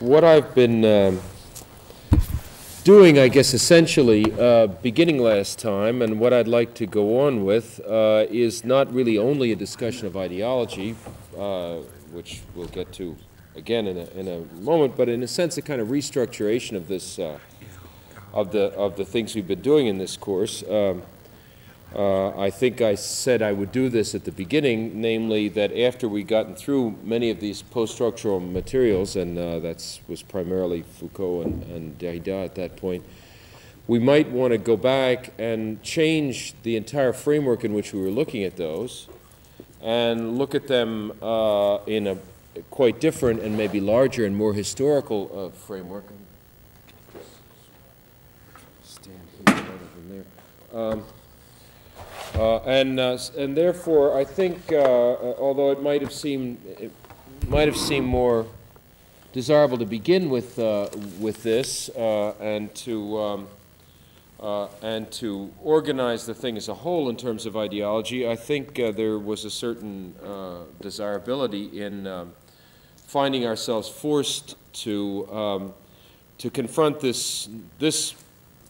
What I've been um, doing, I guess, essentially, uh, beginning last time, and what I'd like to go on with, uh, is not really only a discussion of ideology, uh, which we'll get to again in a, in a moment, but in a sense, a kind of restructuration of this, uh, of the of the things we've been doing in this course. Um, uh, I think I said I would do this at the beginning, namely that after we gotten through many of these post-structural materials, and uh, that was primarily Foucault and, and Derrida at that point, we might want to go back and change the entire framework in which we were looking at those and look at them uh, in a quite different and maybe larger and more historical uh, framework. Stand here rather than there. Um, uh, and, uh, and therefore, I think, uh, uh, although it might have seemed, it might have seemed more desirable to begin with, uh, with this and to, um, and to organize the thing as a whole in terms of ideology, I think there was a certain desirability in um, finding ourselves forced to, um, to confront this, this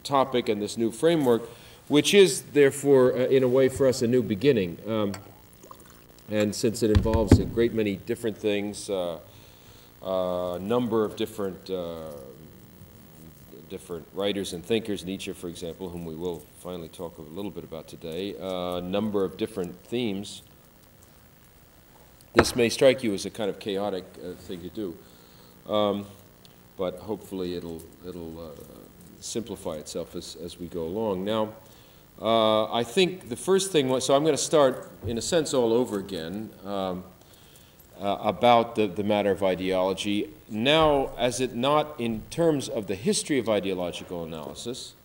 topic and this new framework which is therefore, uh, in a way, for us a new beginning. Um, and since it involves a great many different things, uh, a uh, number of different uh, different writers and thinkers, Nietzsche, for example, whom we will finally talk a little bit about today, uh, a number of different themes. This may strike you as a kind of chaotic uh, thing to do, um, but hopefully it'll, it'll simplify itself as, as we go along. Now, uh, I think the first thing was, so I'm going to start, in a sense, all over again um, uh, about the, the matter of ideology. Now, as it not in terms of the history of ideological analysis,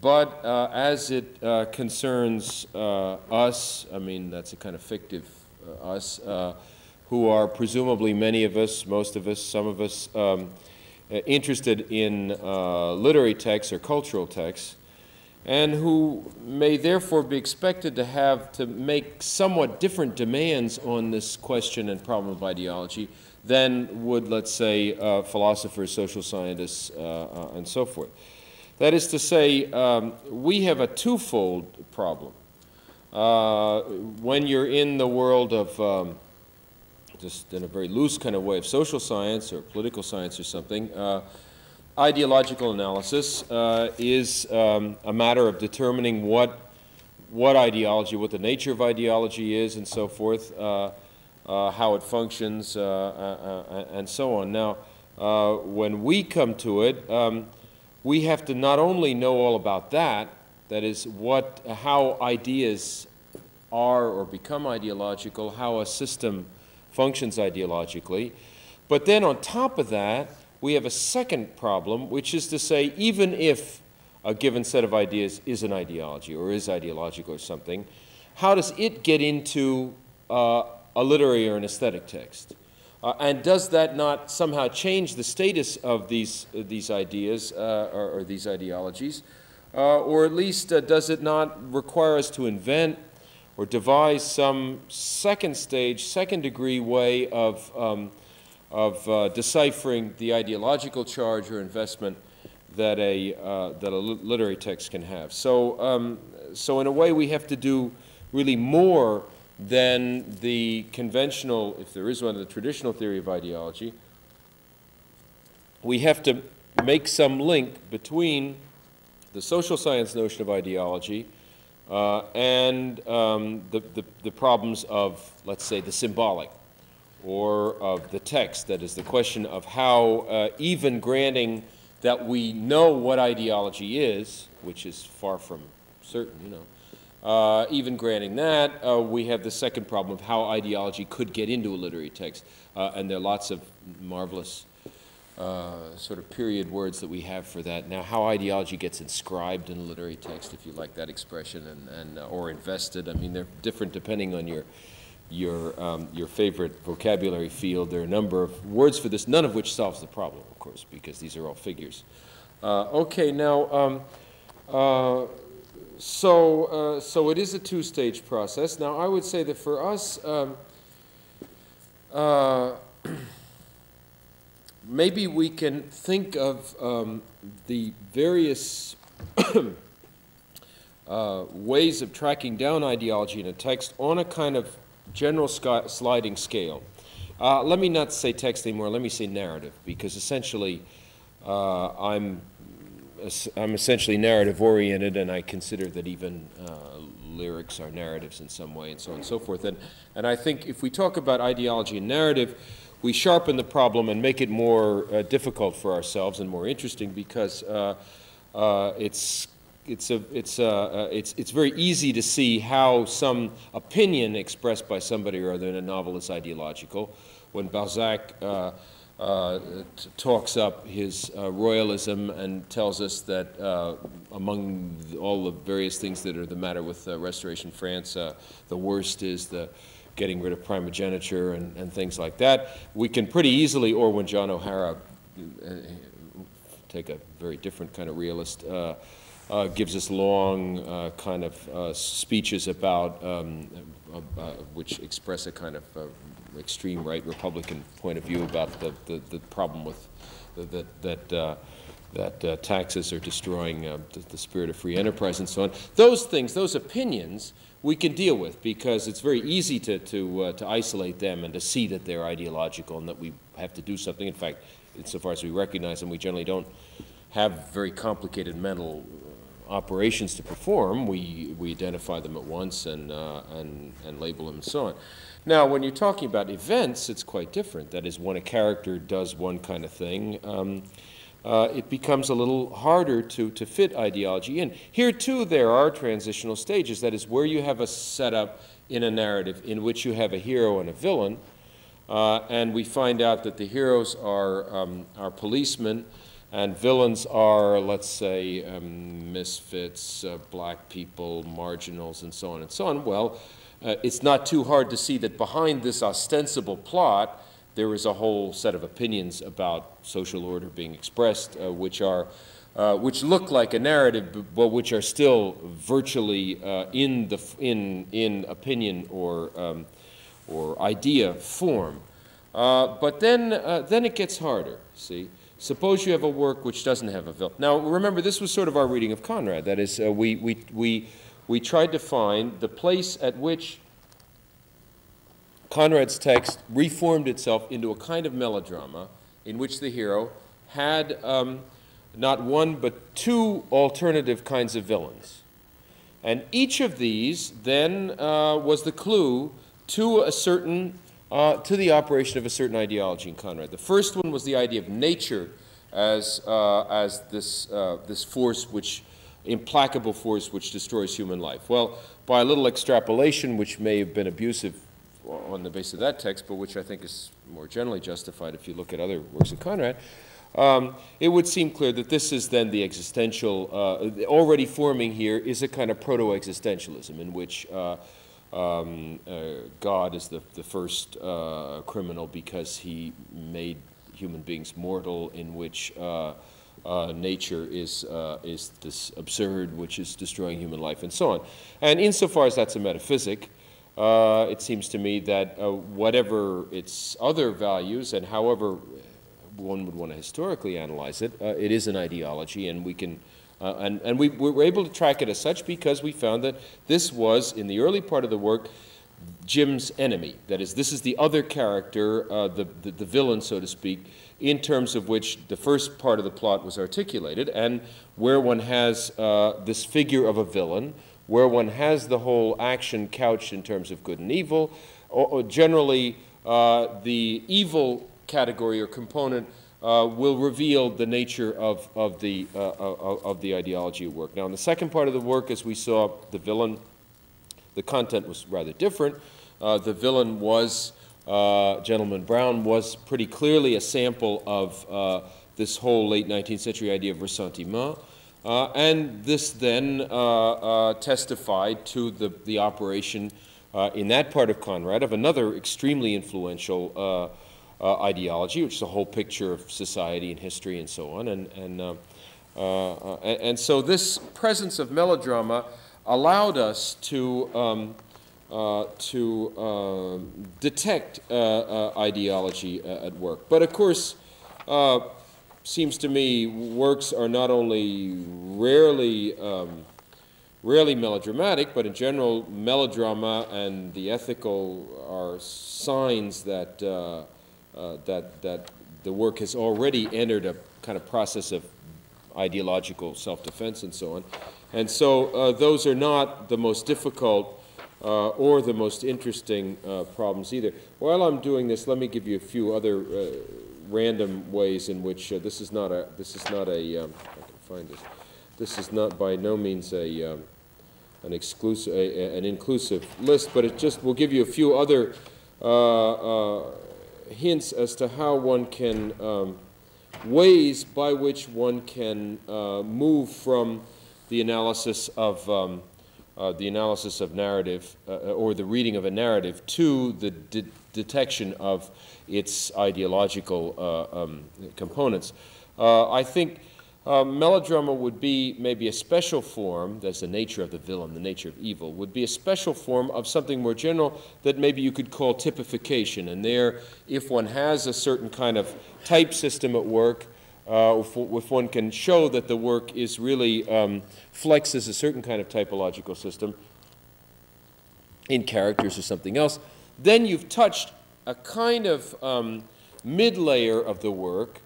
but uh, as it uh, concerns uh, us, I mean, that's a kind of fictive uh, us, who are presumably many of us, most of us, some of us, um, interested in literary texts or cultural texts and who may therefore be expected to have to make somewhat different demands on this question and problem of ideology than would, let's say, uh, philosophers, social scientists, uh, uh, and so forth. That is to say, um, we have a twofold problem. Uh, when you're in the world of, um, just in a very loose kind of way, of social science or political science or something, uh, ideological analysis uh, is um, a matter of determining what, what ideology, what the nature of ideology is, and so forth, uh, uh, how it functions, uh, uh, uh, and so on. Now, when we come to it, um, we have to not only know all about that, that is, what, how ideas are or become ideological, how a system functions ideologically, but then on top of that, we have a second problem, which is to say, even if a given set of ideas is an ideology or is ideological or something, how does it get into uh, a literary or an aesthetic text? Uh, and does that not somehow change the status of these, uh, these ideas uh, or, or, these ideologies? Uh, or at least uh, does it not require us to invent or devise some second stage, second degree way of um, of uh, deciphering the ideological charge or investment that a, uh, that a literary text can have. So, um, so in a way, we have to do really more than the conventional, if there is one, the traditional theory of ideology. We have to make some link between the social science notion of ideology uh, and um, the, the, the problems of, let's say, the symbolic or of the text. That is the question of how, uh, even granting that we know what ideology is, which is far from certain, you know, uh, even granting that, uh, we have the second problem of how ideology could get into a literary text. Uh, and there are lots of marvelous uh, sort of period words that we have for that. Now, how ideology gets inscribed in a literary text, if you like that expression, and, and uh, or invested, I mean, they're different depending on your your, um, your favorite vocabulary field. There are a number of words for this, none of which solves the problem, of course, because these are all figures. Uh, okay, now, um, uh, so, uh, so it is a two-stage process. Now, I would say that for us, um, uh, maybe we can think of um, the various uh, ways of tracking down ideology in a text on a kind of general sliding scale. Uh, let me not say text anymore, let me say narrative, because essentially uh, I'm, I'm essentially narrative oriented, and I consider that even uh, lyrics are narratives in some way, and so on and so forth. And, and I think if we talk about ideology and narrative, we sharpen the problem and make it more uh, difficult for ourselves and more interesting because uh, uh, it's it's, a, it's, a, uh, it's, it's very easy to see how some opinion expressed by somebody or other in a novel is ideological. When Balzac uh, uh, talks up his uh, royalism and tells us that uh, among all the various things that are the matter with uh, Restoration France, the worst is the getting rid of primogeniture and, and things like that. We can pretty easily, or when John O'Hara, uh, take a very different kind of realist, uh, uh, gives us long uh, kind of uh, speeches about, um, uh, which express a kind of extreme right Republican point of view about the, the, the problem with that, that that uh, taxes are destroying uh, the, the, spirit of free enterprise and so on. Those things, those opinions, we can deal with because it's very easy to, to, uh, to isolate them and to see that they're ideological and that we have to do something. In fact, insofar as we recognize them, we generally don't have very complicated mental uh, operations to perform. We, we identify them at once and, uh, and, and label them and so on. Now, when you're talking about events, it's quite different. That is, when a character does one kind of thing, um, uh, it becomes a little harder to, to fit ideology in. Here, too, there are transitional stages. That is, where you have a setup in a narrative in which you have a hero and a villain, uh, and we find out that the heroes are, um, are policemen, and villains are, let's say, um, misfits, uh, black people, marginals, and so on and so on. Well, uh, it's not too hard to see that behind this ostensible plot, there is a whole set of opinions about social order being expressed, uh, which are uh, which look like a narrative, but which are still virtually uh, in the in in opinion or um, or idea form. Uh, but then then it gets harder. See, suppose you have a work which doesn't have a villain. Now remember, this was sort of our reading of Conrad. That is, uh, we we we we tried to find the place at which Conrad's text reformed itself into a kind of melodrama in which the hero had um, not one but two alternative kinds of villains. And each of these then uh, was the clue to a certain, uh, to the operation of a certain ideology in Conrad. The first one was the idea of nature as, uh, as this, uh, this force which, implacable force which destroys human life. Well, by a little extrapolation, which may have been abusive on the basis of that text, but which I think is more generally justified if you look at other works of Conrad, um, it would seem clear that this is then the existential, uh, already forming here is a kind of proto-existentialism in which uh, um, uh, God is the, the first uh, criminal because he made human beings mortal, in which uh, uh, nature is, is this absurd, which is destroying human life, and so on. And insofar as that's a metaphysic, uh, it seems to me that uh, whatever its other values and however one would want to historically analyze it, uh, it is an ideology, and we can. Uh, and and we, we were able to track it as such because we found that this was, in the early part of the work, Jim's enemy. That is, this is the other character, uh, the, the, the, villain, so to speak, in terms of which the first part of the plot was articulated, and where one has uh, this figure of a villain where one has the whole action couched in terms of good and evil, or, or generally uh, the evil category or component uh, will reveal the nature of, of, the, uh, of, of the ideology of work. Now, in the second part of the work, as we saw, the villain, the content was rather different. Uh, the villain was, uh, Gentleman Brown was pretty clearly a sample of uh, this whole late 19th century idea of ressentiment. Uh, and this then uh, uh, testified to the, the operation uh, in that part of Conrad of another extremely influential uh, uh, ideology, which is a whole picture of society and history and so on. And, and, and, and, so this presence of melodrama allowed us to, um, to detect ideology at work. But of course, uh, seems to me, works are not only rarely, um, rarely melodramatic, but in general, melodrama and the ethical are signs that, uh, uh, that, that the work has already entered a kind of process of ideological self-defense and so on. And so uh, those are not the most difficult uh, or the most interesting uh, problems either. While I'm doing this, let me give you a few other uh, random ways in which uh, this is not a this is not a um, I can find this. This is not by no means a um, an exclusive a, an inclusive list, but it just will give you a few other uh, hints as to how one can um, ways by which one can move from the analysis of um, uh, the analysis of narrative uh, or the reading of a narrative to the de detection of its ideological uh, um, components. Uh, I think uh, melodrama would be maybe a special form, that's the nature of the villain, the nature of evil, would be a special form of something more general that maybe you could call typification. And there, if one has a certain kind of type system at work, uh, if, if, one can show that the work is really um, flexes a certain kind of typological system in characters or something else, then you've touched a kind of um, mid layer of the work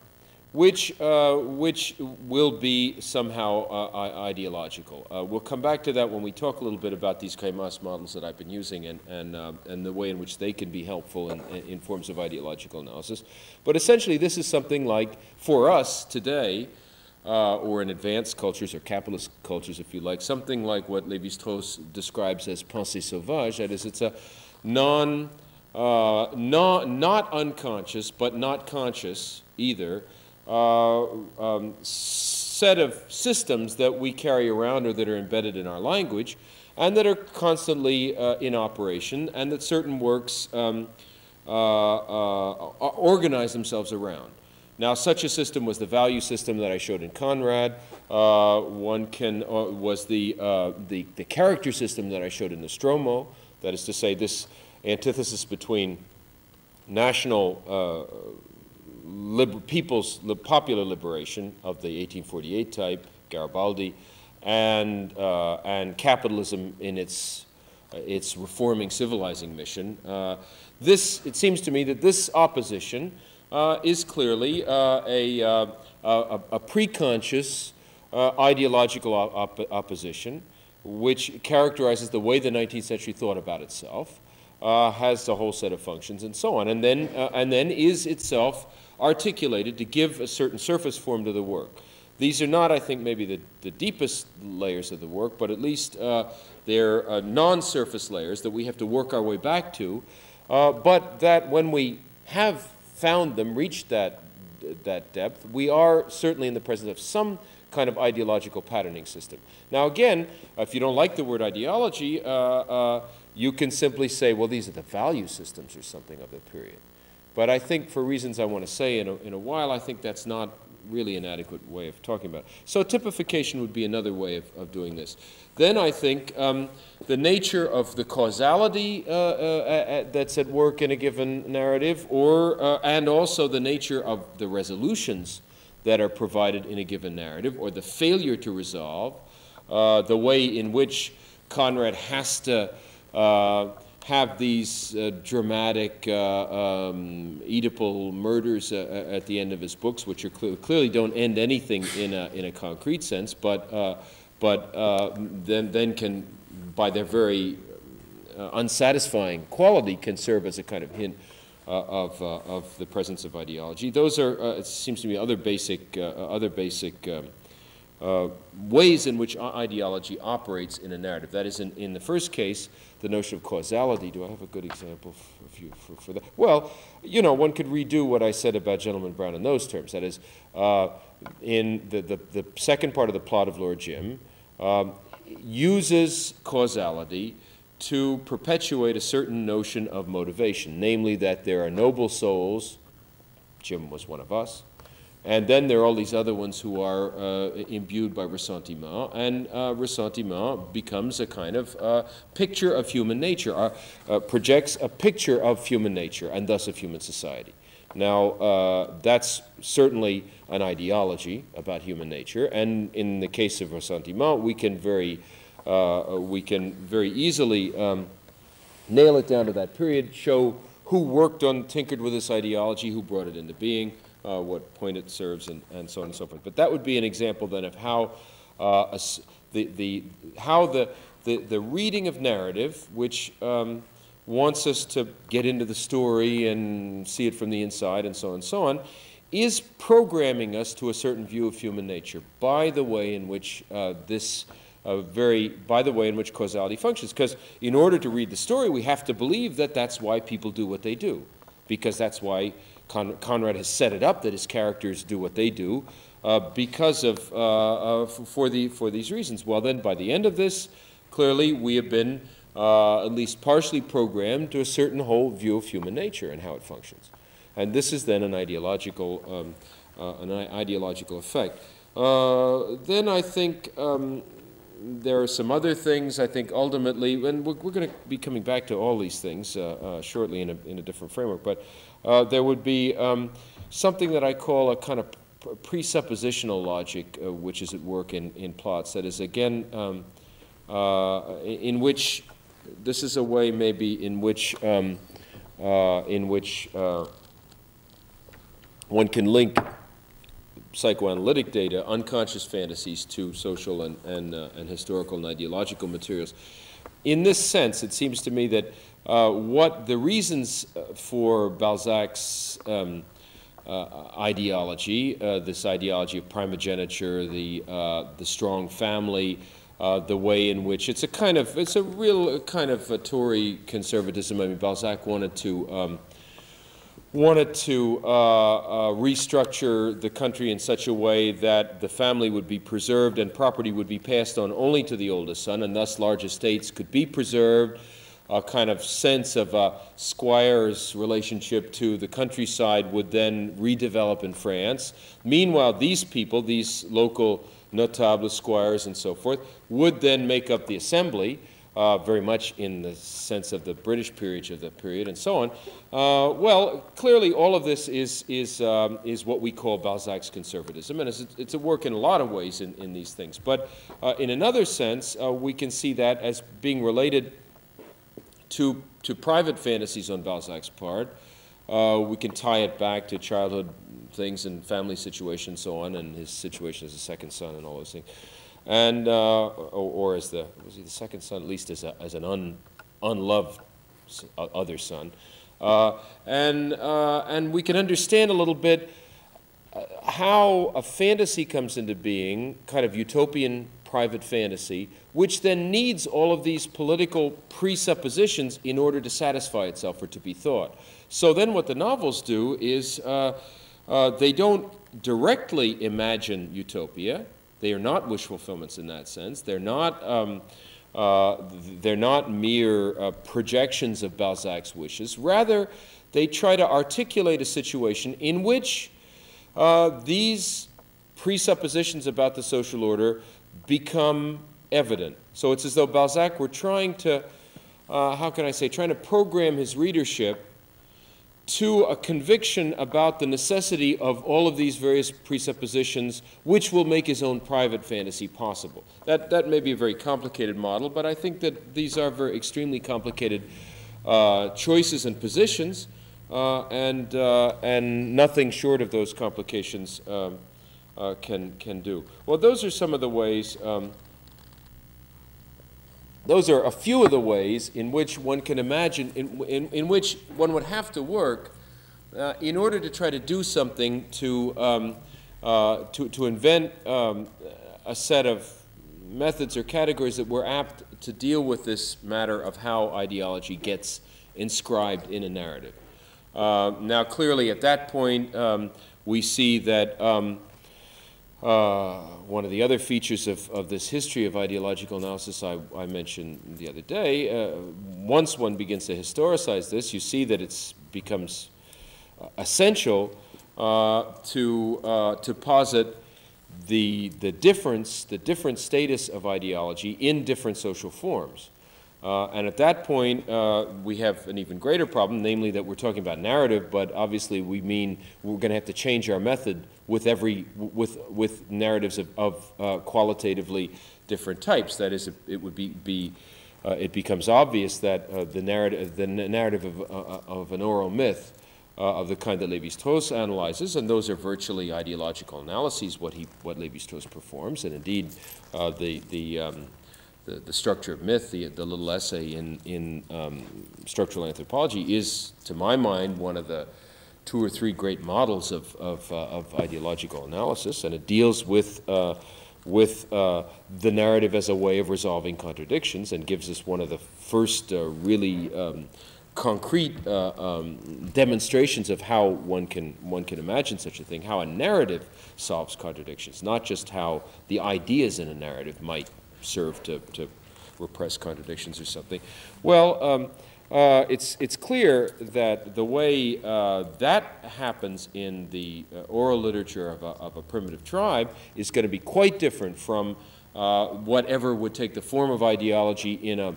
which, uh, which will be somehow uh, ideological. Uh, we'll come back to that when we talk a little bit about these Greimas models that I've been using and, and, uh, and the way in which they can be helpful in, in forms of ideological analysis. But essentially, this is something like, for us today, uh, or in advanced cultures or capitalist cultures, if you like, something like what Lévi-Strauss describes as pensée sauvage. That is, it's a non, uh, not, not unconscious, but not conscious either, um, set of systems that we carry around or that are embedded in our language and that are constantly uh, in operation and that certain works um, uh, uh, organize themselves around. Now, such a system was the value system that I showed in Conrad. Uh, one can, uh, was the, uh, the, the, character system that I showed in Nostromo. That is to say, this antithesis between national people's popular liberation of the 1848 type, Garibaldi, and, uh, and capitalism in its, uh, its reforming civilizing mission. Uh, this, it seems to me that this opposition uh, is clearly uh, a, uh, a, a preconscious ideological op opposition which characterizes the way the 19th century thought about itself, has a whole set of functions, and so on, and then, and then is itself articulated to give a certain surface form to the work. These are not, I think, maybe the, the deepest layers of the work, but at least uh, they're uh, non-surface layers that we have to work our way back to, uh, but that when we have found them, reached that, that depth, we are certainly in the presence of some kind of ideological patterning system. Now again, if you don't like the word ideology, uh, uh, you can simply say, well, these are the value systems or something of the period. But I think for reasons I want to say in a, in a while, I think that's not really an adequate way of talking about it. So typification would be another way of, of doing this. Then I think um, the nature of the causality uh, uh, that's at work in a given narrative, or, uh, and also the nature of the resolutions that are provided in a given narrative, or the failure to resolve, uh, the way in which Conrad has to uh, have these uh, dramatic uh, um, Oedipal murders uh, uh, at the end of his books, which clearly don't end anything in a, in a concrete sense, but, uh, but uh, then, then can, by their very unsatisfying quality, can serve as a kind of hint of, of the presence of ideology. Those are, it seems to me, other basic, other basic um, uh, ways in which ideology operates in a narrative. That is, in, in the first case, the notion of causality. Do I have a good example for, you, for, for that? Well, you know, one could redo what I said about Gentleman Brown in those terms. That is, uh, in the, the, the, second part of the plot of Lord Jim, um, uses causality to perpetuate a certain notion of motivation, namely that there are noble souls, Jim was one of us, and then there are all these other ones who are uh, imbued by ressentiment, and uh, ressentiment becomes a kind of uh, picture of human nature, uh, uh, projects a picture of human nature and thus of human society. Now, uh, that's certainly an ideology about human nature, and in the case of ressentiment, we can very, we can very easily um, nail it down to that period, show who worked on, tinkered with this ideology, who brought it into being, uh, what point it serves, and, and so on and so forth. But that would be an example then of how uh, a, the, the, how the, the, the reading of narrative, which um, wants us to get into the story and see it from the inside and so on and so on, is programming us to a certain view of human nature by the way in which uh, this uh, very, by the way in which causality functions. Because in order to read the story, we have to believe that that's why people do what they do, because that's why Con Conrad has set it up that his characters do what they do, uh, because of, uh, for, the, for these reasons. Well, then, by the end of this, clearly we have been uh, at least partially programmed to a certain whole view of human nature and how it functions. And this is then an ideological, um, uh, an ideological effect. Uh, then I think um, there are some other things I think ultimately, and we're, we're going to be coming back to all these things uh, uh, shortly in a, in a different framework, but uh, there would be um, something that I call a kind of presuppositional logic, uh, which is at work in, in plots. That is, again, um, uh, in which this is a way maybe in which, um, uh, in which one can link psychoanalytic data, unconscious fantasies to social and, and, uh, and historical and ideological materials. In this sense, it seems to me that uh, what the reasons uh, for Balzac's um, uh, ideology, uh, this ideology of primogeniture, the, uh, the strong family, the way in which it's a kind of, it's a real kind of a Tory conservatism. I mean, Balzac wanted to um, wanted to uh, uh, restructure the country in such a way that the family would be preserved and property would be passed on only to the oldest son, and thus large estates could be preserved. A kind of sense of a squire's relationship to the countryside would then redevelop in France. Meanwhile, these people, these local notables, squires, and so forth, would then make up the assembly uh, very much in the sense of the British peerage of the period and so on. Uh, well, clearly all of this is, is, um, is what we call Balzac's conservatism, and it's, it's a work in a lot of ways in, in these things. But uh, in another sense, uh, we can see that as being related to, to private fantasies on Balzac's part. Uh, we can tie it back to childhood things and family situations and so on, and his situation as a second son and all those things. And uh, or, or, as the was he the second son, at least as, a, as an un, unloved other son, uh, and uh, and we can understand a little bit uh, how a fantasy comes into being, kind of utopian private fantasy, which then needs all of these political presuppositions in order to satisfy itself or to be thought. So then, what the novels do is. Uh, uh, they don't directly imagine utopia, they are not wish fulfillments in that sense. They're not, um, uh, they're not mere uh, projections of Balzac's wishes. Rather, they try to articulate a situation in which uh, these presuppositions about the social order become evident. So it's as though Balzac were trying to, uh, how can I say, trying to program his readership to a conviction about the necessity of all of these various presuppositions, which will make his own private fantasy possible. That, that may be a very complicated model, but I think that these are very extremely complicated uh, choices and positions, uh, and, uh, and nothing short of those complications um, uh, can, can do. Well, those are some of the ways um, those are a few of the ways in which one can imagine, in, in, in which one would have to work uh, in order to try to do something to, um, uh, to, to invent um, a set of methods or categories that were apt to deal with this matter of how ideology gets inscribed in a narrative. Uh, now, clearly, at that point, um, we see that um, uh, one of the other features of, of this history of ideological analysis I, I mentioned the other day, uh, once one begins to historicize this, you see that it becomes uh, essential uh, to, uh, to posit the, the difference, the different status of ideology in different social forms. Uh, and at that point, uh, we have an even greater problem, namely that we're talking about narrative, but obviously we mean we're going to have to change our method with every with with narratives of, of uh, qualitatively different types. That is, it would be be uh, it becomes obvious that uh, the narrative the narrative of, uh, of an oral myth. of the kind that Lévi-Strauss analyzes, and those are virtually ideological analyses. What he, what Lévi-Strauss performs, and indeed, the the um, the, the structure of myth, the, the little essay in, in um, structural anthropology, is, to my mind, one of the two or three great models of, of, uh, of ideological analysis, and it deals with, uh, with uh, the narrative as a way of resolving contradictions and gives us one of the first uh, really um, concrete uh, um, demonstrations of how one can, one can imagine such a thing, how a narrative solves contradictions, not just how the ideas in a narrative might serve to, to repress contradictions or something. Well, um, uh, it's, it's clear that the way uh, that happens in the uh, oral literature of a, of a, primitive tribe is going to be quite different from uh, whatever would take the form of ideology in, a,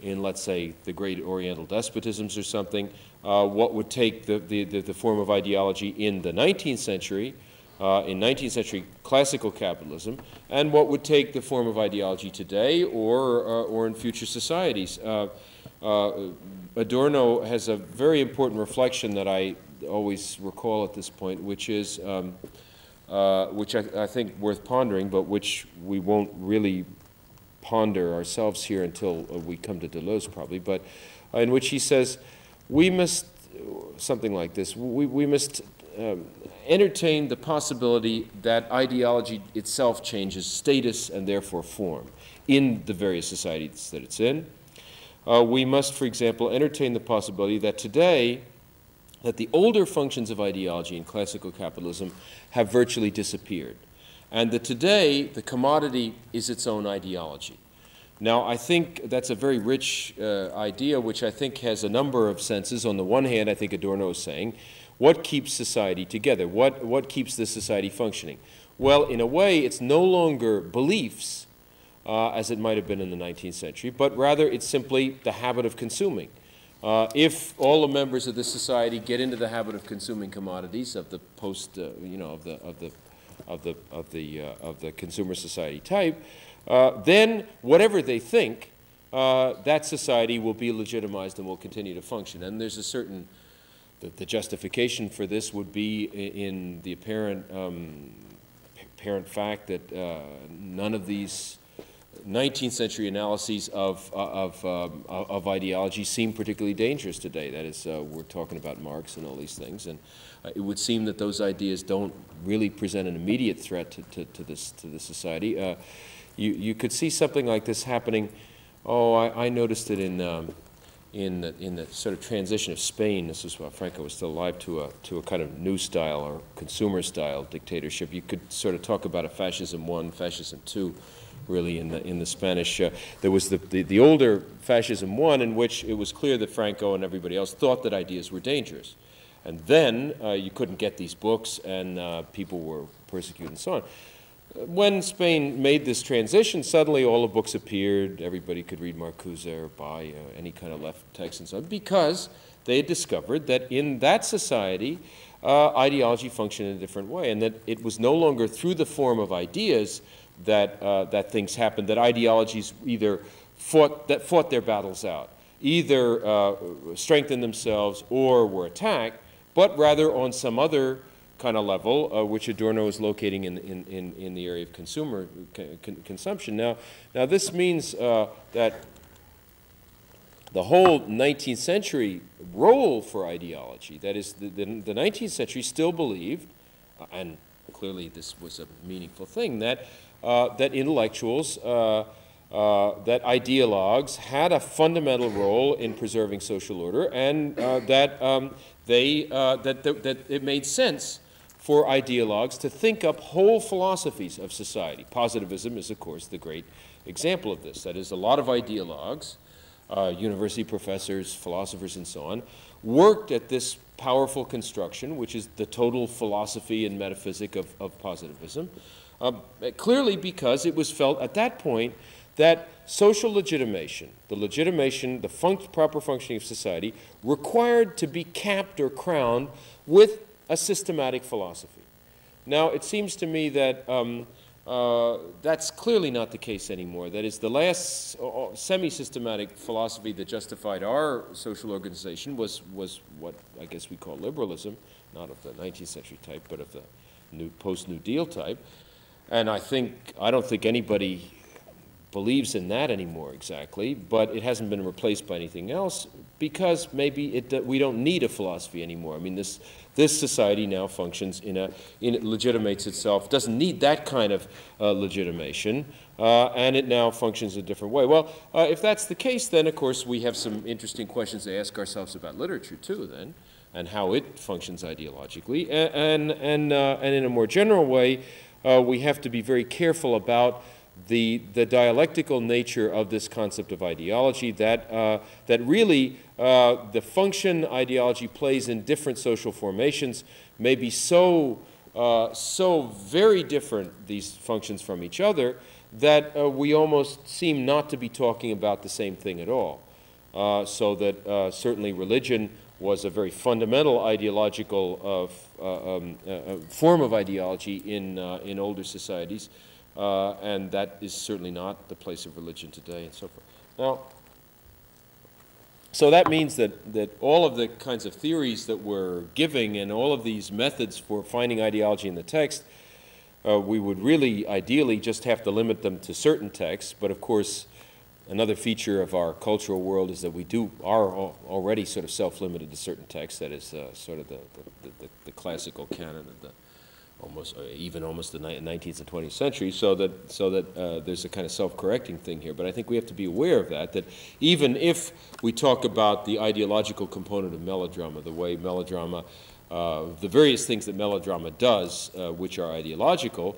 in let's say, the great Oriental despotisms or something, uh, what would take the, the, the, form of ideology in the 19th century, uh, in 19th century classical capitalism and what would take the form of ideology today or, uh, or in future societies. Uh, uh, Adorno has a very important reflection that I always recall at this point, which is, um, uh, which I, I, think worth pondering, but which we won't really ponder ourselves here until uh, we come to Deleuze probably, but in which he says, we must, something like this, we, we must um, entertain the possibility that ideology itself changes status and therefore form in the various societies that it's in. Uh, we must, for example, entertain the possibility that today, that the older functions of ideology in classical capitalism have virtually disappeared, and that today the commodity is its own ideology. Now, I think that's a very rich uh, idea, which I think has a number of senses. On the one hand, I think Adorno is saying what keeps society together? What, what keeps this society functioning? Well, in a way, it's no longer beliefs, uh, as it might have been in the 19th century, but rather it's simply the habit of consuming. Uh, if all the members of this society get into the habit of consuming commodities of the post, uh, you know, of the, of the, of the, of the, uh, of the consumer society type, uh, then whatever they think, uh, that society will be legitimized and will continue to function. And there's a certain the, the justification for this would be in the apparent, um, apparent fact that uh, none of these 19th century analyses of, uh, of, um, of ideology seem particularly dangerous today. That is, uh, we're talking about Marx and all these things. And uh, it would seem that those ideas don't really present an immediate threat to, to, to this, to the society. Uh, you, you could see something like this happening. Oh, I, I noticed it in, um, in the, in the sort of transition of Spain, this is while Franco was still alive, to a, to a kind of new style or consumer style dictatorship. You could sort of talk about a fascism one, fascism two, really in the, in the Spanish. Uh, there was the, the, the, older fascism one in which it was clear that Franco and everybody else thought that ideas were dangerous. And then uh, you couldn't get these books and uh, people were persecuted and so on when Spain made this transition, suddenly all the books appeared. Everybody could read Marcuse or buy any kind of left text and so on, because they had discovered that in that society, uh, ideology functioned in a different way, and that it was no longer through the form of ideas that, uh, that things happened, that ideologies either fought, that fought their battles out, either uh, strengthened themselves or were attacked, but rather on some other kind of level, uh, which Adorno is locating in, in, in, in the area of consumer con consumption. Now, now this means uh, that the whole 19th century role for ideology, that is, the, the, the 19th century still believed, uh, and clearly this was a meaningful thing, that, uh, that intellectuals, uh, uh, that ideologues had a fundamental role in preserving social order, and that um, they, that, that, that it made sense for ideologues to think up whole philosophies of society. Positivism is, of course, the great example of this. That is, a lot of ideologues, uh, university professors, philosophers, and so on, worked at this powerful construction, which is the total philosophy and metaphysic of, of positivism, uh, clearly because it was felt at that point that social legitimation, the legitimation, the proper functioning of society, required to be capped or crowned with a systematic philosophy. Now, it seems to me that um, uh, that's clearly not the case anymore. That is, the last uh, uh semi-systematic philosophy that justified our social organization was, was what I guess we call liberalism, not of the 19th century type, but of the new post-New Deal type. And I think, I don't think anybody believes in that anymore exactly, but it hasn't been replaced by anything else because maybe it, we don't need a philosophy anymore. I mean, this, this society now functions in a, in, it legitimates itself, doesn't need that kind of uh, legitimation, uh, and it now functions a different way. Well, uh, if that's the case, then of course we have some interesting questions to ask ourselves about literature too, then, and how it functions ideologically. And, and, and, uh, and in a more general way, uh, we have to be very careful about the, the dialectical nature of this concept of ideology, that, uh, that really uh, the function ideology plays in different social formations may be so, uh, so very different, these functions from each other, that uh, we almost seem not to be talking about the same thing at all. Uh, so that uh, certainly religion was a very fundamental ideological um, form of ideology in, in older societies. Uh, and that is certainly not the place of religion today and so forth. Now, so that means that, that all of the kinds of theories that we're giving and all of these methods for finding ideology in the text, uh, we would really ideally just have to limit them to certain texts, but of course, another feature of our cultural world is that we do are already sort of self-limited to certain texts. That is uh, sort of the, the, the, the classical canon of the almost uh, even almost the 19th and 20th century, so that so that uh, there's a kind of self-correcting thing here. But I think we have to be aware of that. That even if we talk about the ideological component of melodrama, the way melodrama, uh, the various things that melodrama does, uh, which are ideological,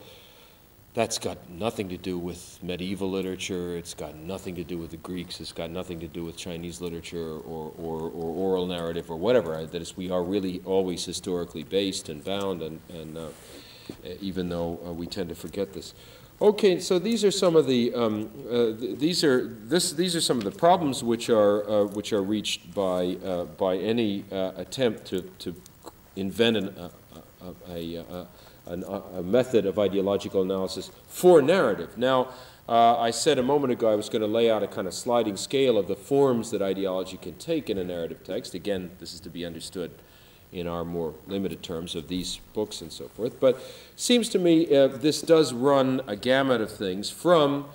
that's got nothing to do with medieval literature. It's got nothing to do with the Greeks. It's got nothing to do with Chinese literature or, or, or oral narrative or whatever. That is, we are really always historically based and bound, and, and uh, even though uh, we tend to forget this. Okay, so these are some of the um, uh, th these are this these are some of the problems which are uh, which are reached by uh, by any uh, attempt to to invent an, a, a, a an, a method of ideological analysis for narrative. Now, uh, I said a moment ago I was going to lay out a kind of sliding scale of the forms that ideology can take in a narrative text. Again, this is to be understood in our more limited terms of these books and so forth. But seems to me uh, this does run a gamut of things from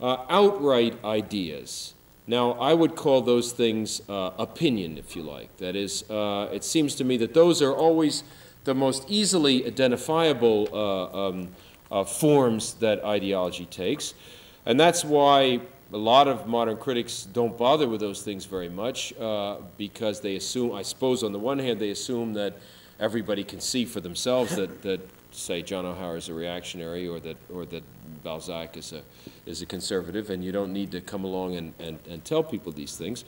uh, outright ideas. Now, I would call those things uh, opinion, if you like. That is, uh, it seems to me that those are always the most easily identifiable uh, um, uh, forms that ideology takes. And that's why a lot of modern critics don't bother with those things very much uh, because they assume, I suppose on the one hand, they assume that everybody can see for themselves that, that say John O'Hara is a reactionary or that, or that Balzac is a, is a conservative and you don't need to come along and, and, and tell people these things.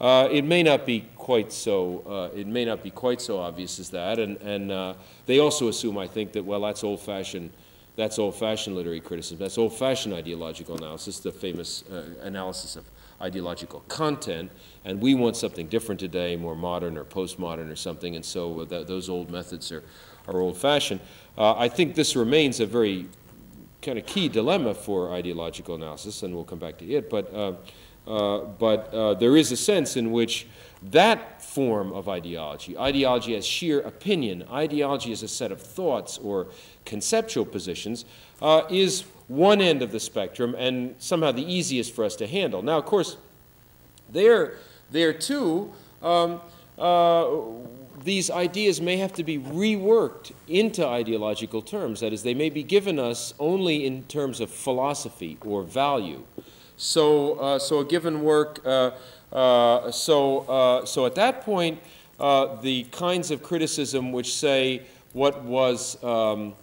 Uh, it may not be quite so. Uh, it may not be quite so obvious as that, and and uh, they also assume, I think, that well, that's old-fashioned. That's old-fashioned literary criticism. That's old-fashioned ideological analysis, the famous uh, analysis of ideological content, and we want something different today, more modern or postmodern or something, and so th those old methods are, are old-fashioned. Uh, I think this remains a very kind of key dilemma for ideological analysis, and we'll come back to it, but uh, uh, but uh, there is a sense in which that form of ideology, ideology as sheer opinion, ideology as a set of thoughts or conceptual positions, uh, is one end of the spectrum and somehow the easiest for us to handle. Now, of course, there, there too, um, uh, these ideas may have to be reworked into ideological terms. That is, they may be given us only in terms of philosophy or value. So, uh, so a given work, uh, uh, so, uh, so at that point, uh, the kinds of criticism which say what was, um,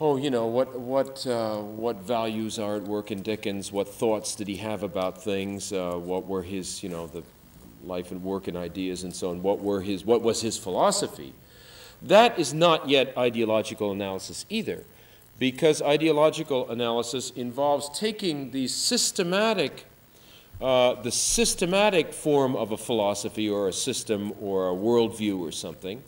oh, you know, what, what, uh, what values are at work in Dickens, what thoughts did he have about things, what were his, you know, the life and work and ideas and so on, what, were his, what was his philosophy, that is not yet ideological analysis either, because ideological analysis involves taking the systematic, uh, the systematic form of a philosophy or a system or a worldview or something,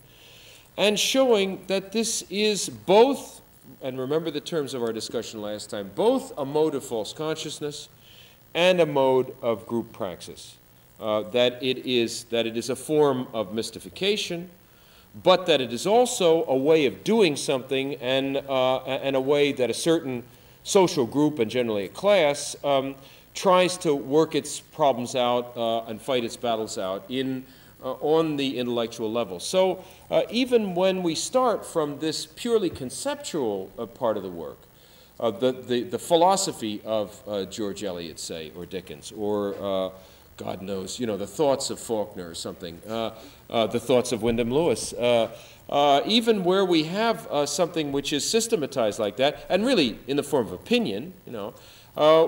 and showing that this is both, and remember the terms of our discussion last time, both a mode of false consciousness and a mode of group praxis. Uh, that it is that it is a form of mystification, but that it is also a way of doing something and, uh, and a way that a certain social group and generally a class um, tries to work its problems out uh, and fight its battles out in, uh, on the intellectual level. So uh, even when we start from this purely conceptual uh, part of the work, uh, the, the, the, philosophy of George Eliot, say, or Dickens, or God knows, you know, the thoughts of Faulkner or something, uh, uh, the thoughts of Wyndham Lewis. Uh, even where we have something which is systematized like that, and really in the form of opinion, you know,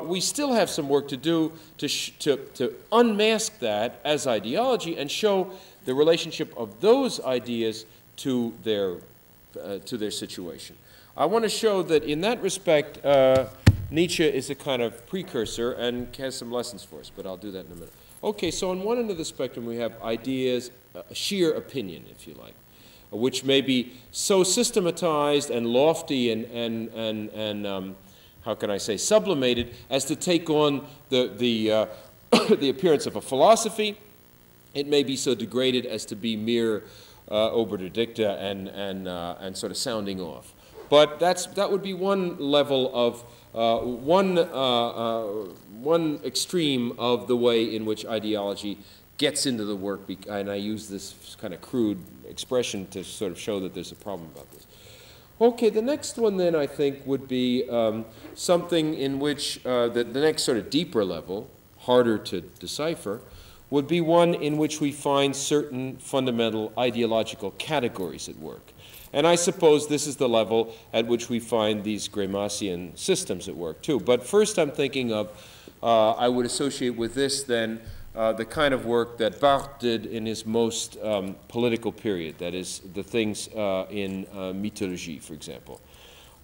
we still have some work to do to, to, to unmask that as ideology and show the relationship of those ideas to their, to their situation. I want to show that in that respect, uh, Nietzsche is a kind of precursor and has some lessons for us, but I'll do that in a minute. Okay, so on one end of the spectrum, we have ideas, uh, sheer opinion, if you like, which may be so systematized and lofty and, and, and, and um, how can I say, sublimated as to take on the, the, uh, the appearance of a philosophy. It may be so degraded as to be mere uh, dicta and, and, uh, and sort of sounding off. But that's, that would be one level of, uh, one, uh, uh, one extreme of the way in which ideology gets into the work, and I use this kind of crude expression to sort of show that there's a problem about this. Okay, the next one then I think would be um, something in which uh, the, the next sort of deeper level, harder to decipher, would be one in which we find certain fundamental ideological categories at work. And I suppose this is the level at which we find these Gramscian systems at work too. But first I'm thinking of, uh, I would associate with this then uh, the kind of work that Barthes did in his most um, political period, that is, the things uh, in uh, mythology, for example,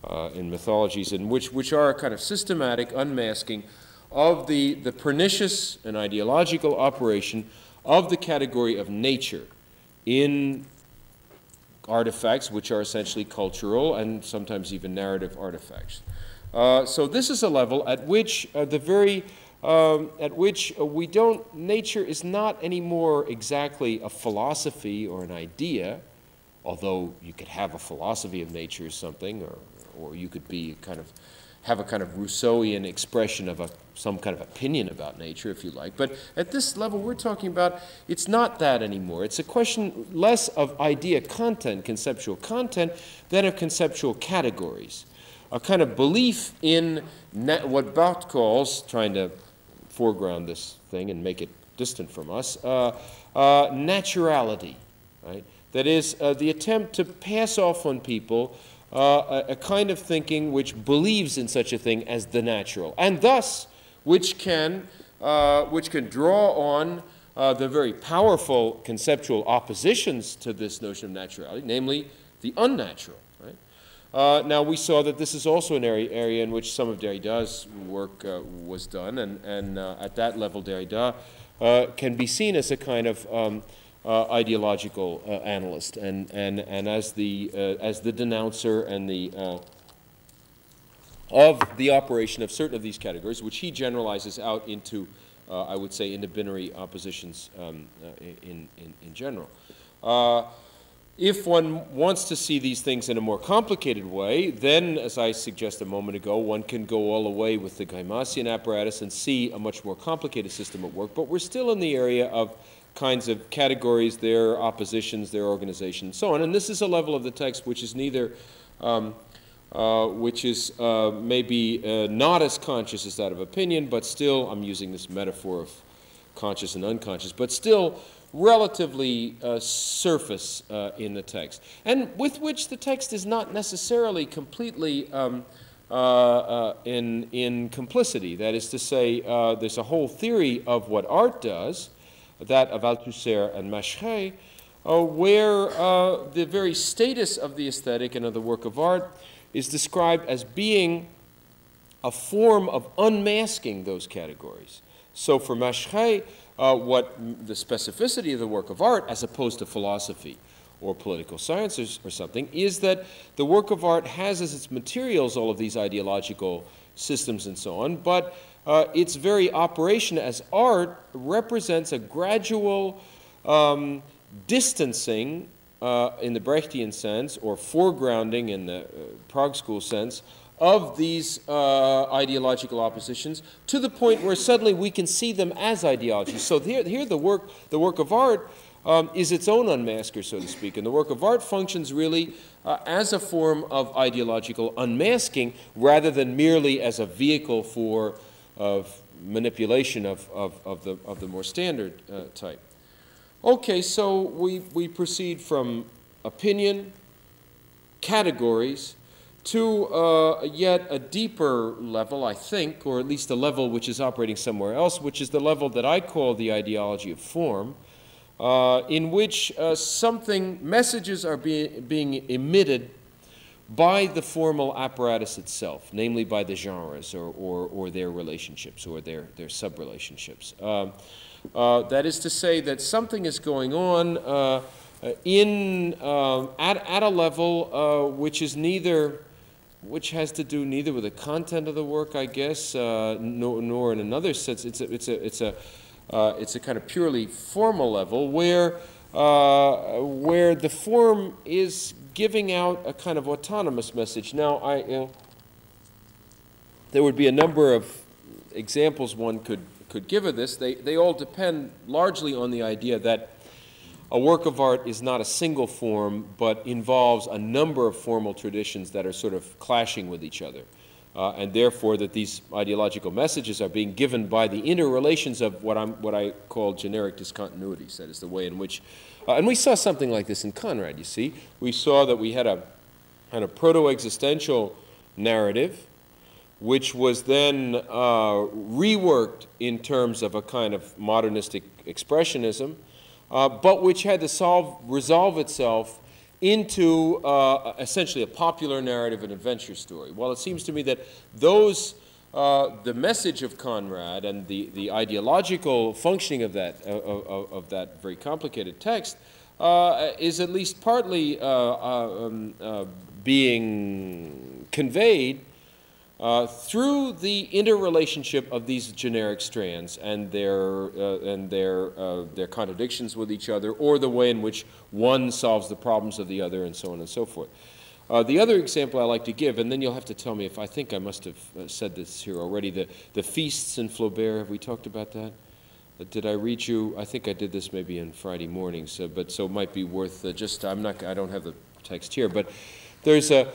uh, in mythologies, in which, which are a kind of systematic unmasking of the, the pernicious and ideological operation of the category of nature in artifacts, which are essentially cultural and sometimes even narrative artifacts. Uh, so this is a level at which uh, the very um, at which uh, we don't nature is not anymore exactly a philosophy or an idea, although you could have a philosophy of nature or something, or or you could be kind of have a kind of Rousseauian expression of a, some kind of opinion about nature, if you like. But at this level, we're talking about it's not that anymore. It's a question less of idea content, conceptual content, than of conceptual categories. A kind of belief in what Barthes calls, trying to foreground this thing and make it distant from us, uh, uh, naturality, right? That is, uh, the attempt to pass off on people uh, a, kind of thinking which believes in such a thing as the natural, and thus which can, uh, which can draw on uh, the very powerful conceptual oppositions to this notion of naturality, namely the unnatural. Right? Uh, now, we saw that this is also an area, area in which some of Derrida's work uh, was done, and, and uh, at that level, Derrida can be seen as a kind of um, ideological uh, analyst and, and, and as, the, uh, as the denouncer and the, uh, of the operation of certain of these categories, which he generalizes out into, uh, I would say, into binary oppositions um, in, in, in general. if one wants to see these things in a more complicated way, then, as I suggested a moment ago, one can go all the way with the Gramscian apparatus and see a much more complicated system at work. But we're still in the area of kinds of categories, their oppositions, their organization, and so on. And this is a level of the text which is neither, um, uh, which is uh, maybe uh, not as conscious as that of opinion, but still, I'm using this metaphor of conscious and unconscious, but still relatively uh, surface uh, in the text, and with which the text is not necessarily completely um, uh, in, in complicity. That is to say, there's a whole theory of what art does, that of Althusser and Macherey, uh, where uh, the very status of the aesthetic and of the work of art is described as being a form of unmasking those categories. So for Macherey, uh, what the specificity of the work of art, as opposed to philosophy or political sciences or, or, something, is that the work of art has as its materials all of these ideological systems and so on, but uh, its very operation as art represents a gradual um, distancing uh, in the Brechtian sense, or foregrounding in the uh, Prague School sense, of these uh, ideological oppositions to the point where suddenly we can see them as ideologies. So here, here the, work, the work of art um, is its own unmasker, so to speak. And the work of art functions really uh, as a form of ideological unmasking rather than merely as a vehicle for of manipulation of, of, of, the, of the more standard uh, type. Okay, so we, we proceed from opinion, categories, to uh, yet a deeper level, I think, or at least a level which is operating somewhere else, which is the level that I call the ideology of form, uh, in which uh, something, messages are be being emitted by the formal apparatus itself, namely by the genres or, or, or their relationships or their, their sub-relationships. Um, uh, that is to say that something is going on uh, in, uh, at, at a level uh, which is neither, which has to do neither with the content of the work, I guess, uh, nor, nor, in another sense, it's a, it's a, it's a, uh, it's a kind of purely formal level where, where the form is giving out a kind of autonomous message. Now, I, you know, there would be a number of examples one could could give of this, they, they all depend largely on the idea that a work of art is not a single form, but involves a number of formal traditions that are sort of clashing with each other. Uh, and therefore that these ideological messages are being given by the interrelations of what, I'm, what I call generic discontinuities. That is the way in which, uh, and we saw something like this in Conrad, you see. We saw that we had a, had a proto-existential narrative which was then uh, reworked in terms of a kind of modernistic expressionism, uh, but which had to solve, resolve itself into uh, essentially a popular narrative an adventure story. Well, it seems to me that those, uh, the message of Conrad and the, the ideological functioning of that, of, of that very complicated text uh, is at least partly uh, um, being conveyed uh, through the interrelationship of these generic strands and their, uh, and their, uh, their contradictions with each other, or the way in which one solves the problems of the other, and so on and so forth. Uh, the other example I like to give, and then you'll have to tell me if I think I must have uh, said this here already, the, the feasts in Flaubert, have we talked about that? did I read you? I think I did this maybe in Friday mornings, but so it might be worth just, I'm not, I don't have the text here, but there's a,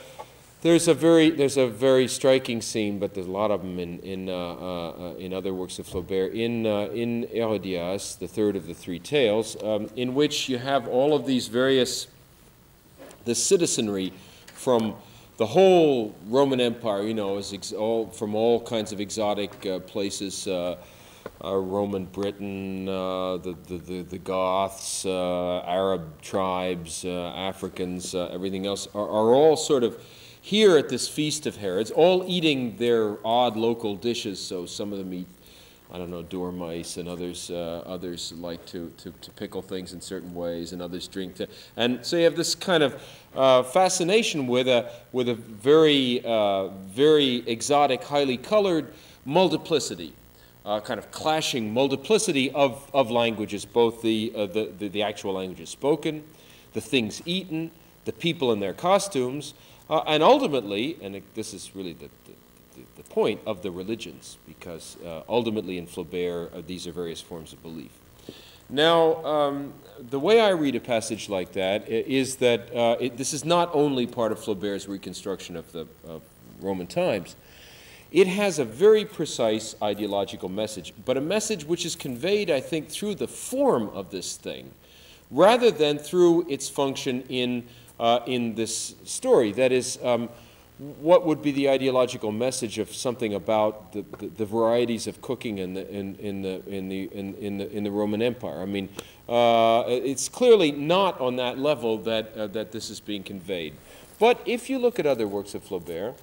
there's a very there's a very striking scene, but there's a lot of them in in uh, uh, in other works of Flaubert. In uh, in Herodias, the third of the three tales, um, in which you have all of these various the citizenry from the whole Roman Empire. You know, is all from all kinds of exotic uh, places. Uh, uh, Roman Britain, the, the, the, the, Goths, Arab tribes, Africans, everything else are, are all sort of here at this feast of Herod's, all eating their odd local dishes. So some of them eat, I don't know, dormice, and others uh, others like to, to, to, pickle things in certain ways, and others drink. To, and so you have this kind of uh, fascination with a with a very uh, very exotic, highly colored multiplicity. Uh, kind of clashing multiplicity of, of languages, both the, uh, the, the, the actual languages spoken, the things eaten, the people in their costumes, uh, and ultimately, and it, this is really the, the, point of the religions, because uh, ultimately in Flaubert, uh, these are various forms of belief. Now, um, the way I read a passage like that is that uh, it, this is not only part of Flaubert's reconstruction of the Roman times, it has a very precise ideological message, but a message which is conveyed, I think, through the form of this thing, rather than through its function in uh, in this story. That is, um, what would be the ideological message of something about the, the, the varieties of cooking in the, in, in, the, in, the, in, in, the, in the Roman Empire? I mean, uh, it's clearly not on that level that, uh, that this is being conveyed. But if you look at other works of Flaubert,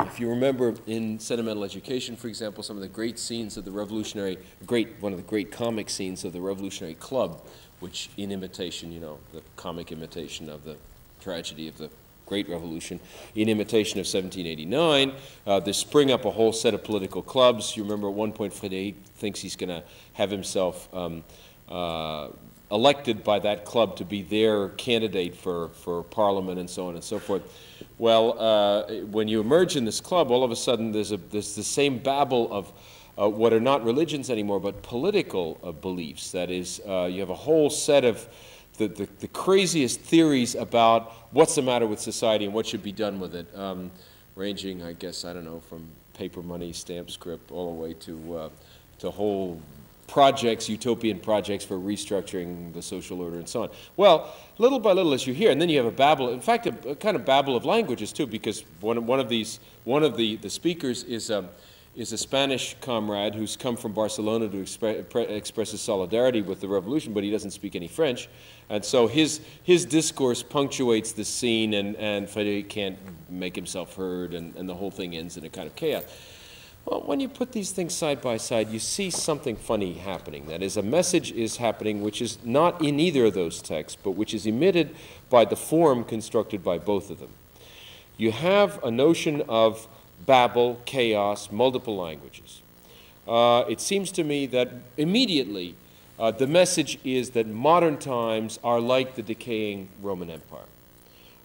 if you remember in Sentimental Education, for example, some of the great scenes of the revolutionary, great, one of the great comic scenes of the Revolutionary Club, which in imitation, you know, the comic imitation of the tragedy of the Great Revolution, in imitation of 1789. Uh, they spring up a whole set of political clubs. You remember at one point Frédéric thinks he's going to have himself um, uh, elected by that club to be their candidate for, for parliament and so on and so forth. Well, uh, when you emerge in this club, all of a sudden there's, a, there's the same babble of uh, what are not religions anymore, but political uh, beliefs. That is, uh, you have a whole set of the, the, the, craziest theories about what's the matter with society and what should be done with it, um, ranging, I guess, I don't know, from paper money, stamp scrip, all the way to, uh, to whole projects, utopian projects for restructuring the social order and so on. Well, little by little as you hear, and then you have a babble, in fact, a, a kind of babble of languages too, because one, one of these, one of the, the speakers is, um, is a Spanish comrade who's come from Barcelona to expre express his solidarity with the revolution, but he doesn't speak any French. And so his, his discourse punctuates the scene, and, and Frederic can't make himself heard, and, and the whole thing ends in a kind of chaos. Well, when you put these things side by side, you see something funny happening. That is, a message is happening which is not in either of those texts, but which is emitted by the form constructed by both of them. You have a notion of Babel, chaos, multiple languages. Uh, it seems to me that immediately uh, the message is that modern times are like the decaying Roman Empire.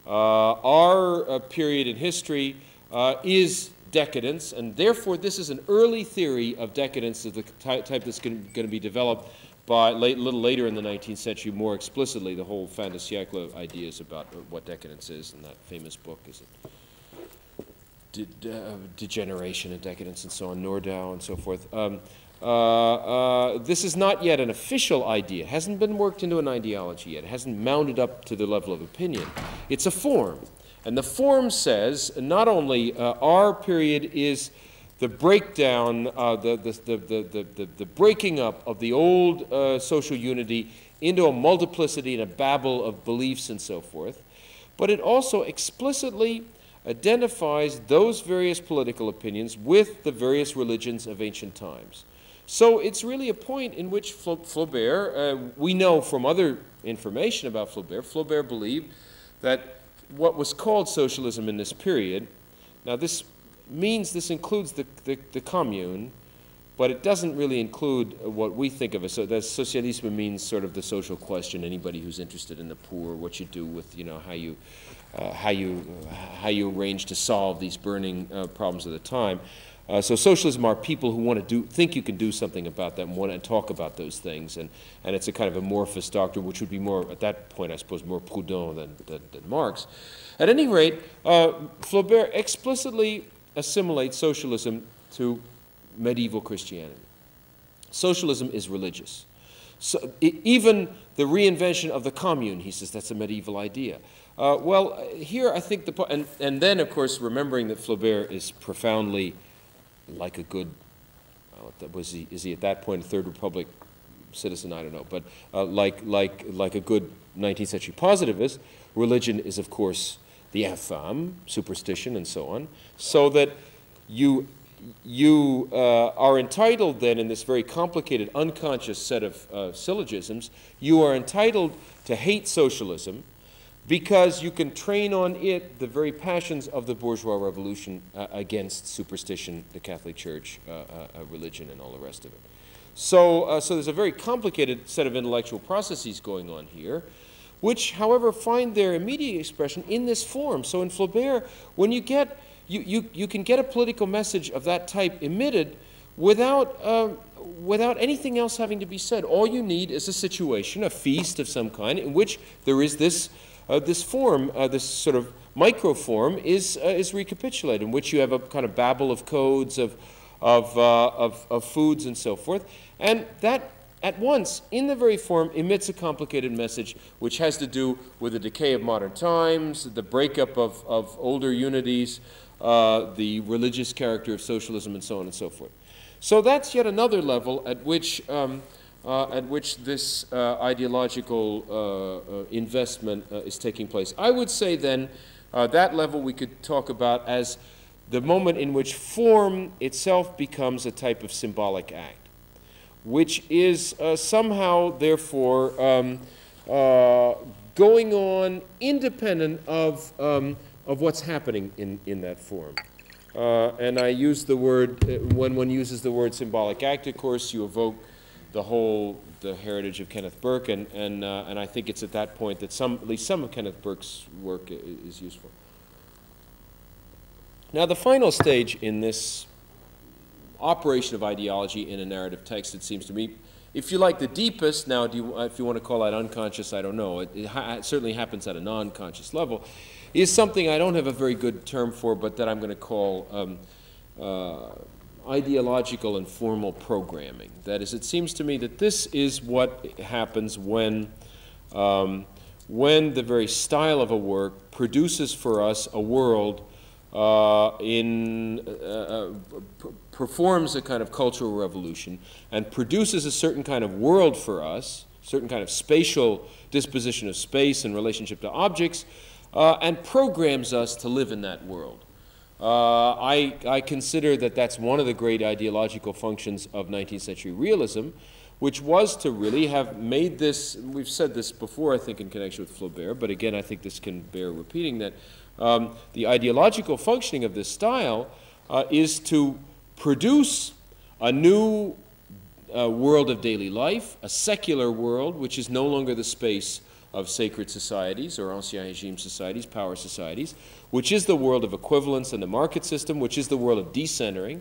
Uh, our uh, period in history uh, is decadence, and therefore this is an early theory of decadence of the type that's going to be developed by late, a little later in the 19th century, more explicitly, the whole fin de siècle ideas about what decadence is, and that famous book is it de uh, degeneration and decadence and so on, Nordau and so forth. Um, uh, uh, this is not yet an official idea. It hasn't been worked into an ideology yet. It hasn't mounted up to the level of opinion. It's a form. And the form says not only uh, our period is the breakdown, uh, the, the, the, the, the, breaking up of the old uh, social unity into a multiplicity and a babel of beliefs and so forth, but it also explicitly identifies those various political opinions with the various religions of ancient times. So it's really a point in which Flaubert, uh, we know from other information about Flaubert, Flaubert believed that what was called socialism in this period, now this means this includes the, the, the commune, but it doesn't really include what we think of as so that socialism means sort of the social question. Anybody who's interested in the poor, what you do with you know how you uh, how you how you arrange to solve these burning uh, problems of the time. Uh, so socialism are people who want to do think you can do something about them, want to talk about those things, and and it's a kind of amorphous doctrine, which would be more at that point, I suppose, more Proudhon than than, than Marx. At any rate, uh, Flaubert explicitly assimilates socialism to medieval Christianity. Socialism is religious. So even the reinvention of the commune, he says, that's a medieval idea. Uh, well, here I think the and and then of course remembering that Flaubert is profoundly like a good was he is he at that point a Third Republic citizen? I don't know, but uh, like like like a good 19th century positivist, religion is of course the infâme, superstition, and so on, so that you you uh, are entitled then in this very complicated unconscious set of uh, syllogisms, you are entitled to hate socialism because you can train on it the very passions of the bourgeois revolution uh, against superstition, the Catholic Church, uh, uh, uh, religion, and all the rest of it. So, so there's a very complicated set of intellectual processes going on here which, however, find their immediate expression in this form. So in Flaubert, when you get you, you, you can get a political message of that type emitted without, uh, without anything else having to be said. All you need is a situation, a feast of some kind, in which there is this, uh, this form, uh, this sort of microform is, uh, is recapitulated, in which you have a kind of babble of codes, of, of, uh, of, of foods and so forth. And that at once, in the very form, emits a complicated message which has to do with the decay of modern times, the breakup of, of older unities, uh, the religious character of socialism, and so on and so forth. So that's yet another level at which, um, at which this uh, ideological uh, uh, investment uh, is taking place. I would say then that level we could talk about as the moment in which form itself becomes a type of symbolic act which is uh, somehow, therefore, um, uh, going on independent of, um, of what's happening in, in that form. Uh, and I use the word, uh, when one uses the word symbolic act, of course, you evoke the whole, the heritage of Kenneth Burke, and, and, uh, and I think it's at that point that some, at least some of Kenneth Burke's work is useful. Now, the final stage in this operation of ideology in a narrative text, it seems to me. If you like the deepest, now you, if you want to call that unconscious, I don't know, it, it, ha it certainly happens at a non-conscious level, is something I don't have a very good term for, but that I'm going to call um, uh, ideological and formal programming. That is, it seems to me that this is what happens when, um, when the very style of a work produces for us a world uh, in, uh, uh performs a kind of cultural revolution and produces a certain kind of world for us, certain kind of spatial disposition of space in relationship to objects, uh, and programs us to live in that world. Uh, I, I consider that that's one of the great ideological functions of 19th century realism, which was to really have made this, we've said this before, I think, in connection with Flaubert, but again, I think this can bear repeating that um, the ideological functioning of this style uh, is to produce a new uh, world of daily life, a secular world, which is no longer the space of sacred societies or ancien regime societies, power societies, which is the world of equivalence and the market system, which is the world of decentering.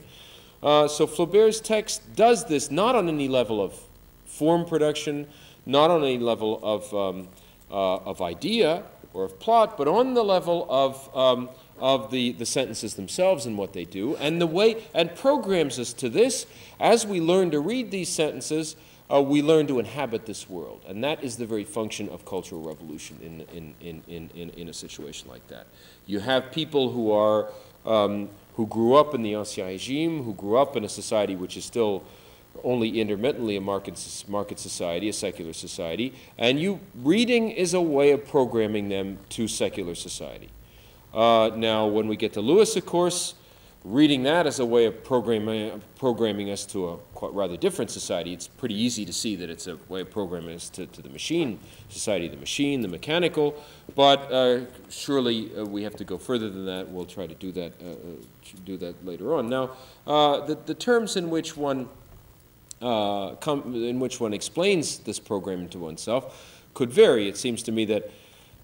Uh, so Flaubert's text does this not on any level of form production, not on any level of, um, uh, of idea or of plot, but on the level of um, of the, the sentences themselves and what they do, and the way, and programs us to this. As we learn to read these sentences, uh, we learn to inhabit this world. And that is the very function of cultural revolution in, in, in, in, in, a situation like that. You have people who are, um, who grew up in the Ancien Regime, who grew up in a society which is still only intermittently a market, market society, a secular society, and you, reading is a way of programming them to secular society. Uh, now, when we get to Lewis, of course, reading that as a way of programming, programming us to a quite rather different society, it's pretty easy to see that it's a way of programming us to, to the machine, society the machine, the mechanical, but uh, surely uh, we have to go further than that. We'll try to do that, uh, uh, do that later on. Now, uh, the, the terms in which one in which one explains this programming to oneself could vary. It seems to me that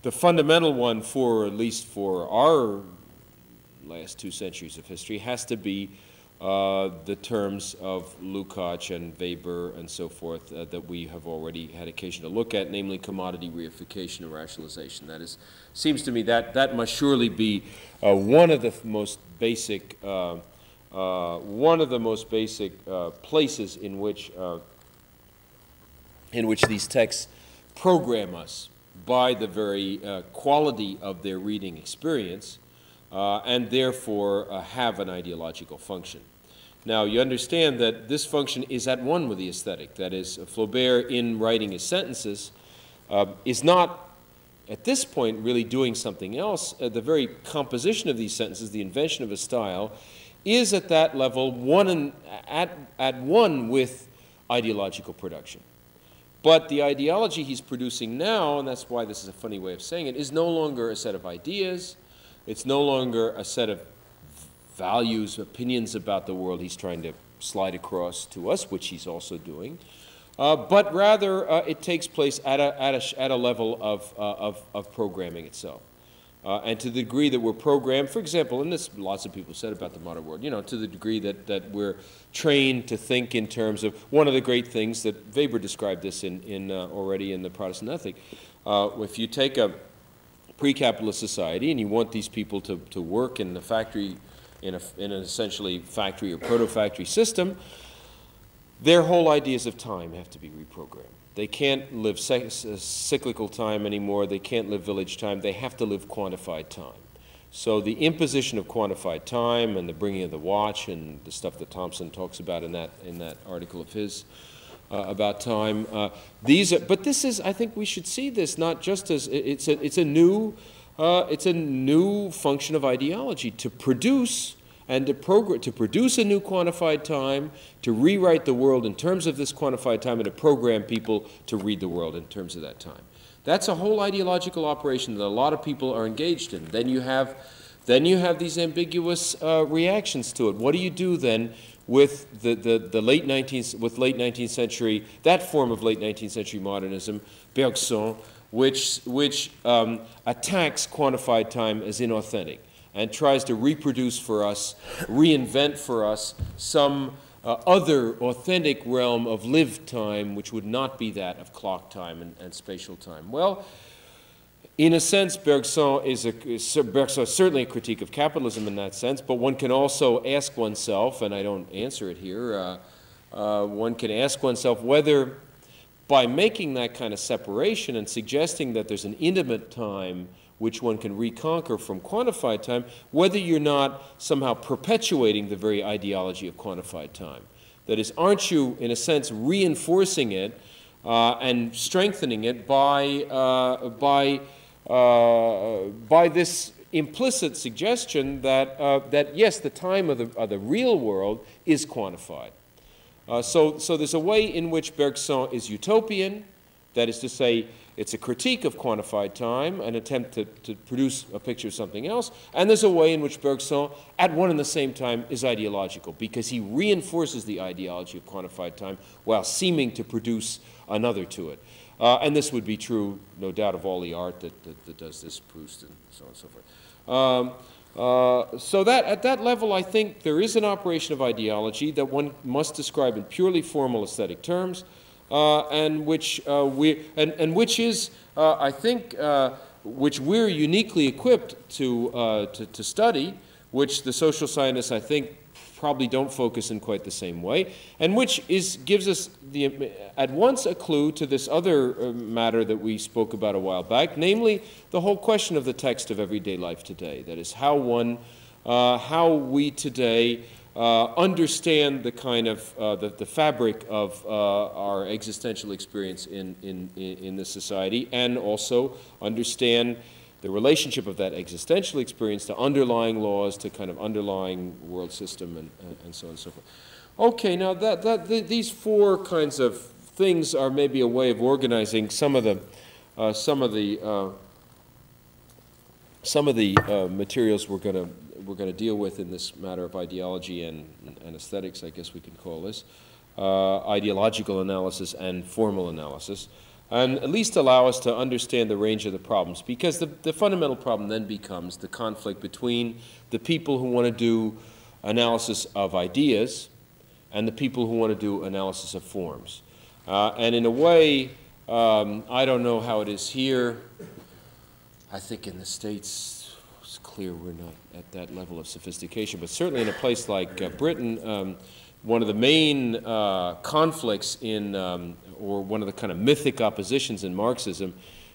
the fundamental one for, at least for our last two centuries of history, has to be uh, the terms of Lukács and Weber and so forth uh, that we have already had occasion to look at, namely commodity reification and rationalization. That is, seems to me that that must surely be uh, one of the most basic, uh, uh, one of the most basic uh, places in which, in which these texts program us by the very quality of their reading experience uh, and therefore uh, have an ideological function. Now, you understand that this function is at one with the aesthetic. That is, Flaubert, in writing his sentences, uh, is not at this point really doing something else. Uh, the very composition of these sentences, the invention of a style, is at that level one in, at, at one with ideological production. But the ideology he's producing now, and that's why this is a funny way of saying it, is no longer a set of ideas. It's no longer a set of values, opinions about the world he's trying to slide across to us, which he's also doing. Uh, but rather, uh, it takes place at a, at a, at a level of, uh, of, of programming itself. Uh, and to the degree that we're programmed, for example, and this lots of people said about the modern world, you know, to the degree that, that we're trained to think in terms of one of the great things that Weber described this in, in uh, already in the Protestant ethic. Uh, if you take a pre-capitalist society and you want these people to, to work in the factory, in, a, in an essentially factory or proto-factory system, their whole ideas of time have to be reprogrammed. They can't live cyclical time anymore. They can't live village time. They have to live quantified time. So the imposition of quantified time and the bringing of the watch and the stuff that Thompson talks about in that, in that article of his uh, about time, uh, these are, but this is, I think we should see this not just as, it's a, it's a new, uh, it's a new function of ideology to produce and to, program, to produce a new quantified time, to rewrite the world in terms of this quantified time, and to program people to read the world in terms of that time. That's a whole ideological operation that a lot of people are engaged in. Then you have, then you have these ambiguous uh, reactions to it. What do you do then with the, the, the, late 19th, with late 19th century, that form of late 19th century modernism, Bergson, which, which um, attacks quantified time as inauthentic? and tries to reproduce for us, reinvent for us some uh, other authentic realm of lived time which would not be that of clock time and, and spatial time. Well, in a sense, Bergson is, a, Bergson is certainly a critique of capitalism in that sense, but one can also ask oneself, and I don't answer it here, uh, uh, one can ask oneself whether by making that kind of separation and suggesting that there's an intimate time which one can reconquer from quantified time, whether you're not somehow perpetuating the very ideology of quantified time. That is, aren't you, in a sense, reinforcing it uh, and strengthening it by, uh, by, uh, by this implicit suggestion that, uh, that yes, the time of the, of the real world is quantified. Uh, so, so there's a way in which Bergson is utopian, that is to say, it's a critique of quantified time, an attempt to, to produce a picture of something else, and there's a way in which Bergson, at one and the same time, is ideological because he reinforces the ideology of quantified time while seeming to produce another to it. Uh, and this would be true, no doubt, of all the art that, that, that does this, Proust and so on and so forth. Um, uh, so that at that level, I think there is an operation of ideology that one must describe in purely formal aesthetic terms uh, and which uh, we and, and which is, uh, I think, which we're uniquely equipped to, to, to study, which the social scientists, I think, probably don't focus in quite the same way, and which is, gives us the, at once a clue to this other uh, matter that we spoke about a while back, namely the whole question of the text of everyday life today. That is, how one, uh, how we today uh, understand the kind of uh, the, the fabric of uh, our existential experience in, in, in this society and also understand the relationship of that existential experience to underlying laws, to kind of underlying world system and, and so on and so forth. Okay, now that, that, the, these four kinds of things are maybe a way of organizing some of the, uh, some of the, uh, some of the uh, materials we're going to we're going to deal with in this matter of ideology and, and aesthetics, I guess we can call this, uh, ideological analysis and formal analysis, and at least allow us to understand the range of the problems. Because the, the fundamental problem then becomes the conflict between the people who want to do analysis of ideas and the people who want to do analysis of forms. Uh, and in a way, um, I don't know how it is here. I think in the States, it's clear we're not at that level of sophistication, but certainly in a place like uh, Britain, um, one of the main uh, conflicts in, um, or one of the kind of mythic oppositions in Marxism,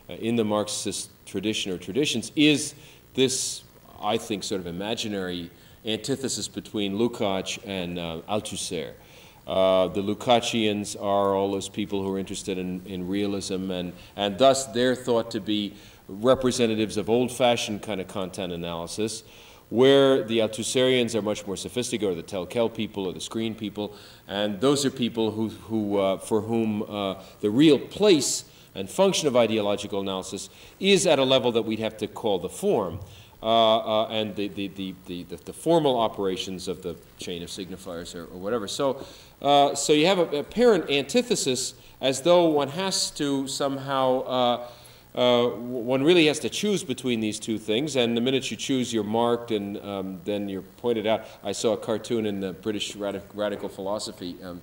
uh, in the Marxist tradition or traditions, is this, I think, sort of imaginary antithesis between Lukács and uh, Althusser. Uh, the Lukácsians are all those people who are interested in, in realism, and, and thus they're thought to be representatives of old-fashioned kind of content analysis, where the Althusserians are much more sophisticated, or the Tel-Quel people, or the screen people, and those are people who, who, uh, for whom uh, the real place and function of ideological analysis is at a level that we'd have to call the form. Uh, uh, and the, the, the, the, the formal operations of the chain of signifiers or, or whatever. So, uh, so you have a apparent antithesis as though one has to somehow uh, one really has to choose between these two things, and the minute you choose, you're marked, and um, then you're pointed out. I saw a cartoon in the British Radic Radical Philosophy um,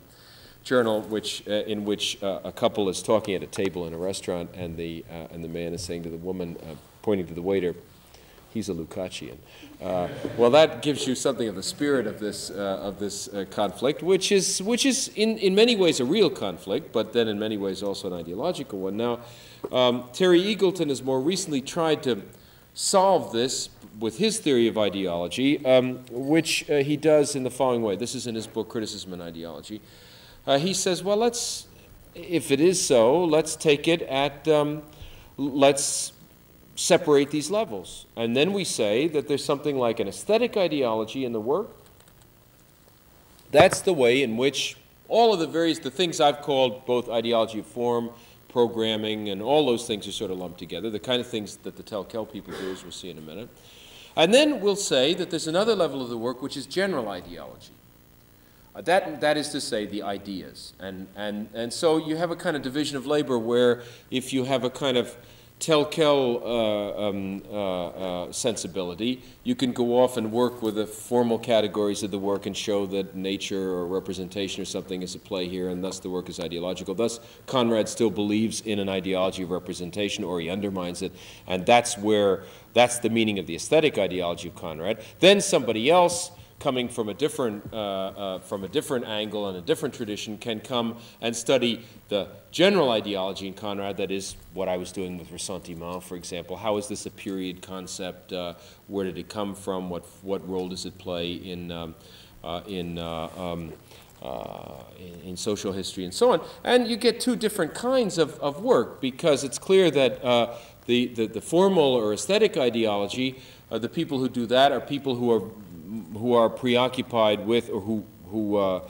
Journal, which uh, in which uh, a couple is talking at a table in a restaurant, and the uh, and the man is saying to the woman, uh, pointing to the waiter, he's a Lukácsian. Uh, well, that gives you something of the spirit of this, uh, of this uh, conflict, which is, which is in, in many ways a real conflict, but then in many ways also an ideological one. Now, um, Terry Eagleton has more recently tried to solve this with his theory of ideology, um, which uh, he does in the following way. This is in his book, Criticism and Ideology. Uh, he says, well, let's, if it is so, let's take it at, um, let's separate these levels. And then we say that there's something like an aesthetic ideology in the work. That's the way in which all of the various, the things I've called both ideology of form, programming, and all those things are sort of lumped together, the kind of things that the Tel-Quel people do, as we'll see in a minute. And then we'll say that there's another level of the work which is general ideology. Uh, that, that is to say, the ideas. And, and, and so you have a kind of division of labor where if you have a kind of Tel-Quel uh, um, uh, uh, sensibility, you can go off and work with the formal categories of the work and show that nature or representation or something is at play here, and thus the work is ideological. Thus, Conrad still believes in an ideology of representation, or he undermines it, and that's where that's the meaning of the aesthetic ideology of Conrad. Then somebody else coming from a different, uh, uh, from a different angle and a different tradition can come and study the general ideology in Conrad, that is what I was doing with Ressentiment, for example. How is this a period concept? Uh, where did it come from? What, what role does it play in, um, uh, in, uh, um, uh, in, in, social history and so on? And you get two different kinds of, of work because it's clear that the, the, the, formal or aesthetic ideology, the people who do that are people who are who are preoccupied with or who, who, uh,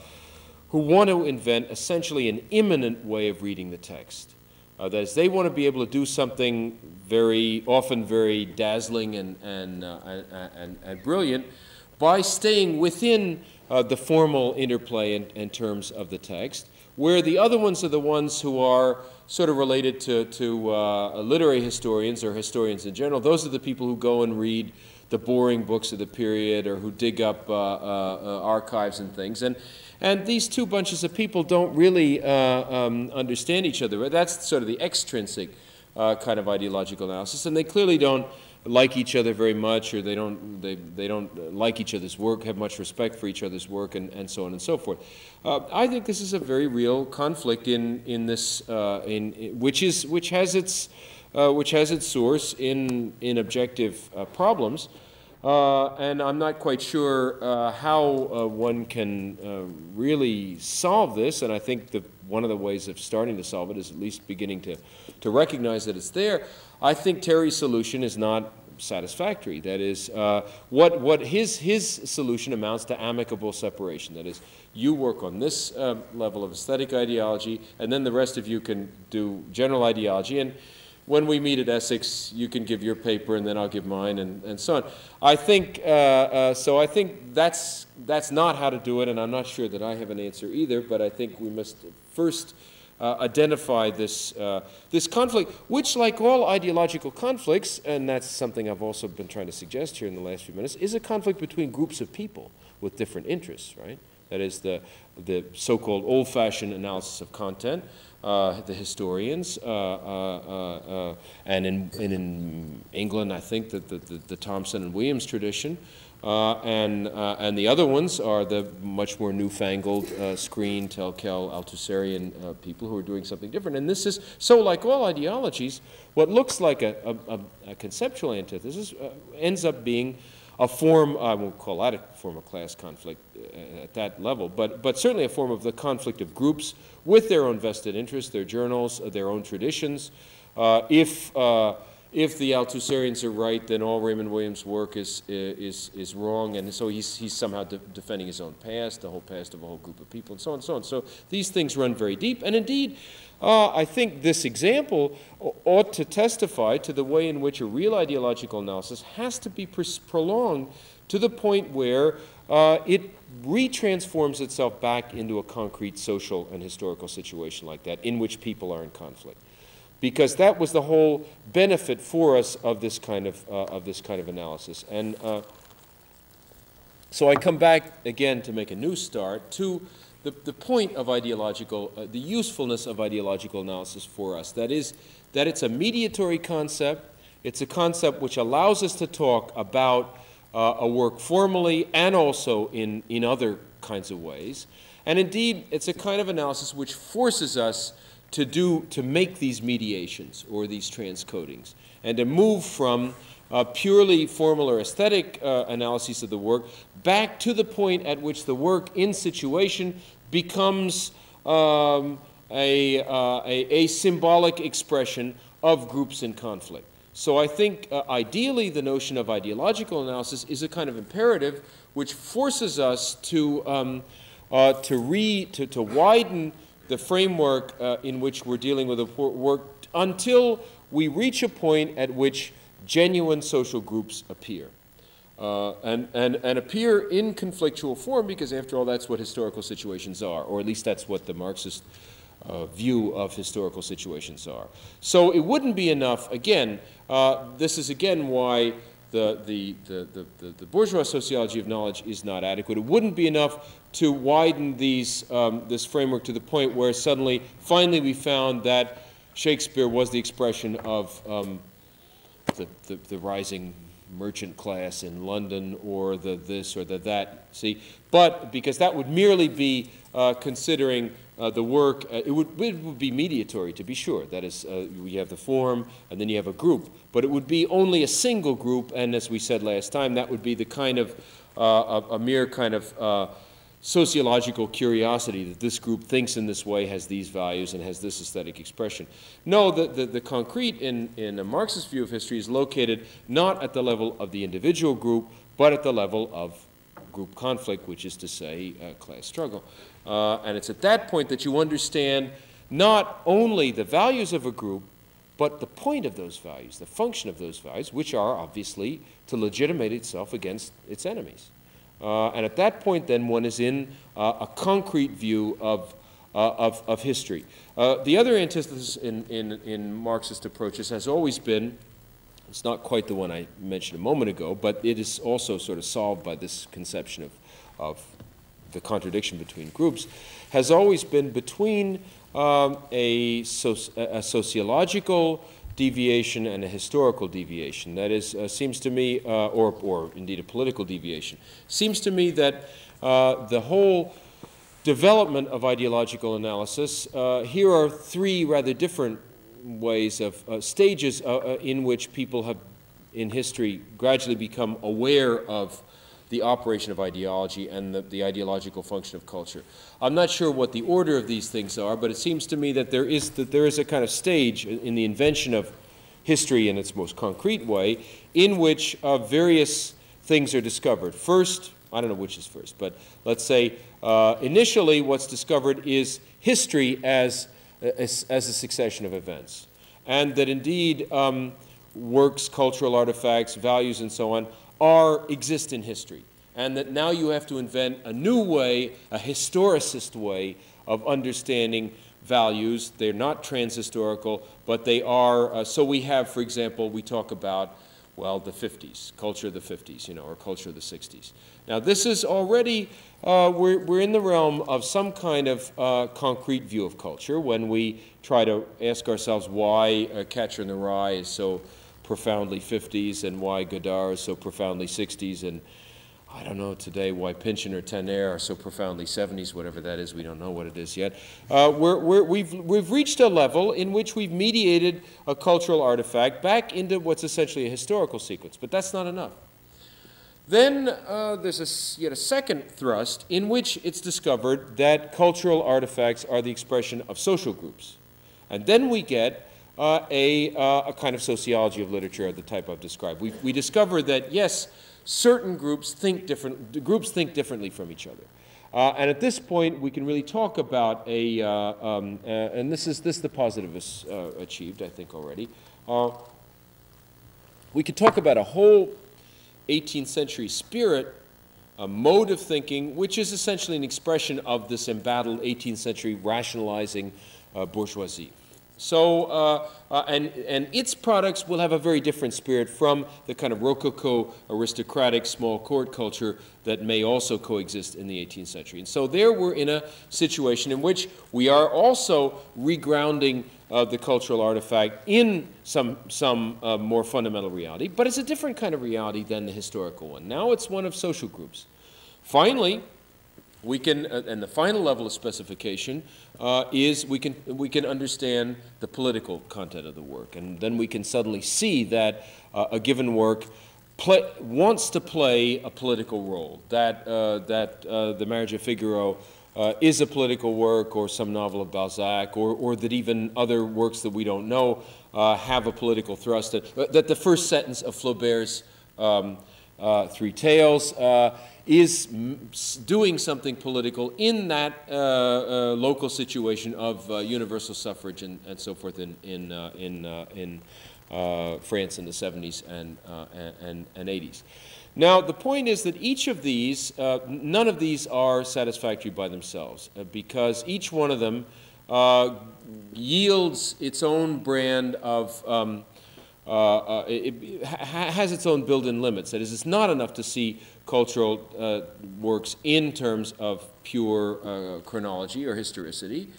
who want to invent essentially an immanent way of reading the text. Uh, that is, they want to be able to do something very, often very dazzling and, and, uh, and, and, brilliant by staying within uh, the formal interplay in, in, terms of the text, where the other ones are the ones who are sort of related to, to uh, literary historians or historians in general. Those are the people who go and read the boring books of the period or who dig up uh, uh, uh, archives and things. And, and these two bunches of people don't really um, understand each other. That's sort of the extrinsic kind of ideological analysis. And they clearly don't like each other very much or they don't, they, they don't like each other's work, have much respect for each other's work, and, and so on and so forth. Uh, I think this is a very real conflict in, in this, uh, in, which, is, which has its uh, which has its source in, in objective uh, problems. Uh, and I'm not quite sure uh, how uh, one can uh, really solve this. And I think that one of the ways of starting to solve it is at least beginning to, to recognize that it's there. I think Terry's solution is not satisfactory. That is, what, what his, his solution amounts to amicable separation. That is, you work on this level of aesthetic ideology, and then the rest of you can do general ideology. And when we meet at Essex, you can give your paper and then I'll give mine and, and so on. I think, uh, uh, so I think that's, that's not how to do it and I'm not sure that I have an answer either, but I think we must first uh, identify this, uh, this conflict, which like all ideological conflicts, and that's something I've also been trying to suggest here in the last few minutes, is a conflict between groups of people with different interests, right? That is the, the so-called old-fashioned analysis of content, uh, the historians, uh uh, uh, uh, and in, and, in, England, I think that the, the, the Thompson and Williams tradition, uh, and, and the other ones are the much more newfangled screen, Tel-Quel, Althusserian people who are doing something different. And this is, so like all ideologies, what looks like a, a, a conceptual antithesis ends up being a form, I won't call that a form of class conflict uh, at that level, but, but certainly a form of the conflict of groups with their own vested interests, their journals, uh, their own traditions. Uh, if, uh, if the Althusserians are right, then all Raymond Williams' work is, is, is wrong, and so he's, he's somehow de defending his own past, the whole past of a whole group of people, and so on and so on. So these things run very deep, and indeed, uh, I think this example ought to testify to the way in which a real ideological analysis has to be prolonged to the point where uh, it retransforms itself back into a concrete social and historical situation like that in which people are in conflict. Because that was the whole benefit for us of this kind of, uh, of, this kind of analysis. And so I come back again to make a new start to the, the point of ideological, uh, the usefulness of ideological analysis for us. That is, that it's a mediatory concept It's a concept which allows us to talk about uh, a work formally and also in, in other kinds of ways. And indeed, it's a kind of analysis which forces us to do, to make these mediations or these transcodings and to move from uh, purely formal or aesthetic uh, analyses of the work back to the point at which the work in situation becomes um, a, uh, a, a, symbolic expression of groups in conflict. So I think uh, ideally the notion of ideological analysis is a kind of imperative which forces us to, um, uh, to, re, to, to widen the framework uh, in which we're dealing with the work until we reach a point at which genuine social groups appear. Uh, and, and, and appear in conflictual form because, after all, that's what historical situations are, or at least that's what the Marxist uh, view of historical situations are. So it wouldn't be enough, again, uh, this is again why the, the, the, the, the bourgeois sociology of knowledge is not adequate. It wouldn't be enough to widen these, um, this framework to the point where suddenly, finally, we found that Shakespeare was the expression of um, the, the, the, rising merchant class in London or the this or the that, see? But because that would merely be uh, considering uh, the work, uh, it, would, it would be mediatory to be sure. That is, uh, you have the form and then you have a group. But it would be only a single group, and as we said last time, that would be the kind of, uh, a, a, mere kind of uh, sociological curiosity that this group thinks in this way, has these values, and has this aesthetic expression. No, the, the, the, concrete in, in a Marxist view of history is located not at the level of the individual group, but at the level of group conflict, which is to say, uh, class struggle. Uh, and it's at that point that you understand not only the values of a group, but the point of those values, the function of those values, which are obviously to legitimate itself against its enemies. Uh, and at that point, then, one is in uh, a concrete view of, uh, of, of, history. Uh, the other antithesis in, in, in Marxist approaches has always been it's not quite the one I mentioned a moment ago, but it is also sort of solved by this conception of, of the contradiction between groups, has always been between um, a, a, sociological deviation and a historical deviation. That is, uh, seems to me, uh, or, or indeed a political deviation, seems to me that uh, the whole development of ideological analysis, uh, here are three rather different ways of uh, stages uh, in which people have in history gradually become aware of the operation of ideology and the, the, ideological function of culture. I'm not sure what the order of these things are, but it seems to me that there is, that there is a kind of stage in the invention of history in its most concrete way in which uh, various things are discovered. First, I don't know which is first, but let's say uh, initially what's discovered is history as as, as a succession of events. And that indeed um, works, cultural artifacts, values, and so on are exist in history. And that now you have to invent a new way, a historicist way of understanding values. They're not transhistorical, but they are. Uh, so we have, for example, we talk about, well, the 50s, culture of the 50s, you know, or culture of the 60s. Now, this is already uh, we're, we're in the realm of some kind of uh, concrete view of culture when we try to ask ourselves why Catcher in the Rye is so profoundly 50s and why Godard is so profoundly 60s and I don't know today why Pynchon or Tanner are so profoundly 70s, whatever that is, we don't know what it is yet. Uh, we're, we've, we've reached a level in which we've mediated a cultural artifact back into what's essentially a historical sequence, but that's not enough. Then uh, there's a, yet a second thrust in which it's discovered that cultural artifacts are the expression of social groups. And then we get uh, a, uh, a, kind of sociology of literature of the type I've described. We, we discover that, yes, certain groups think, different, groups think differently from each other. Uh, and at this point, we can really talk about a, uh, um, uh, and this is this the positivists achieved, I think, already. we could talk about a whole 18th century spirit, a mode of thinking, which is essentially an expression of this embattled 18th century rationalizing uh, bourgeoisie. So, uh, uh, and, and its products will have a very different spirit from the kind of Rococo aristocratic small court culture that may also coexist in the 18th century. And so there we're in a situation in which we are also regrounding of the cultural artifact in some, some uh, more fundamental reality, but it's a different kind of reality than the historical one. Now it's one of social groups. Finally, we can, uh, and the final level of specification uh, is we can, we can understand the political content of the work. And then we can suddenly see that uh, a given work play, wants to play a political role, that, uh, that uh, the marriage of Figaro uh, is a political work or some novel of Balzac or, or that even other works that we don't know have a political thrust, that, that the first sentence of Flaubert's um, Three Tales is doing something political in that uh, uh, local situation of uh, universal suffrage and, and, so forth in, in, uh, in, uh, in uh, France in the 70s and, and, and, 80s. Now, the point is that each of these, none of these are satisfactory by themselves because each one of them yields its own brand of um, uh, uh, it, has its own built-in limits. That is, it's not enough to see cultural uh, works in terms of pure uh, chronology or historicity.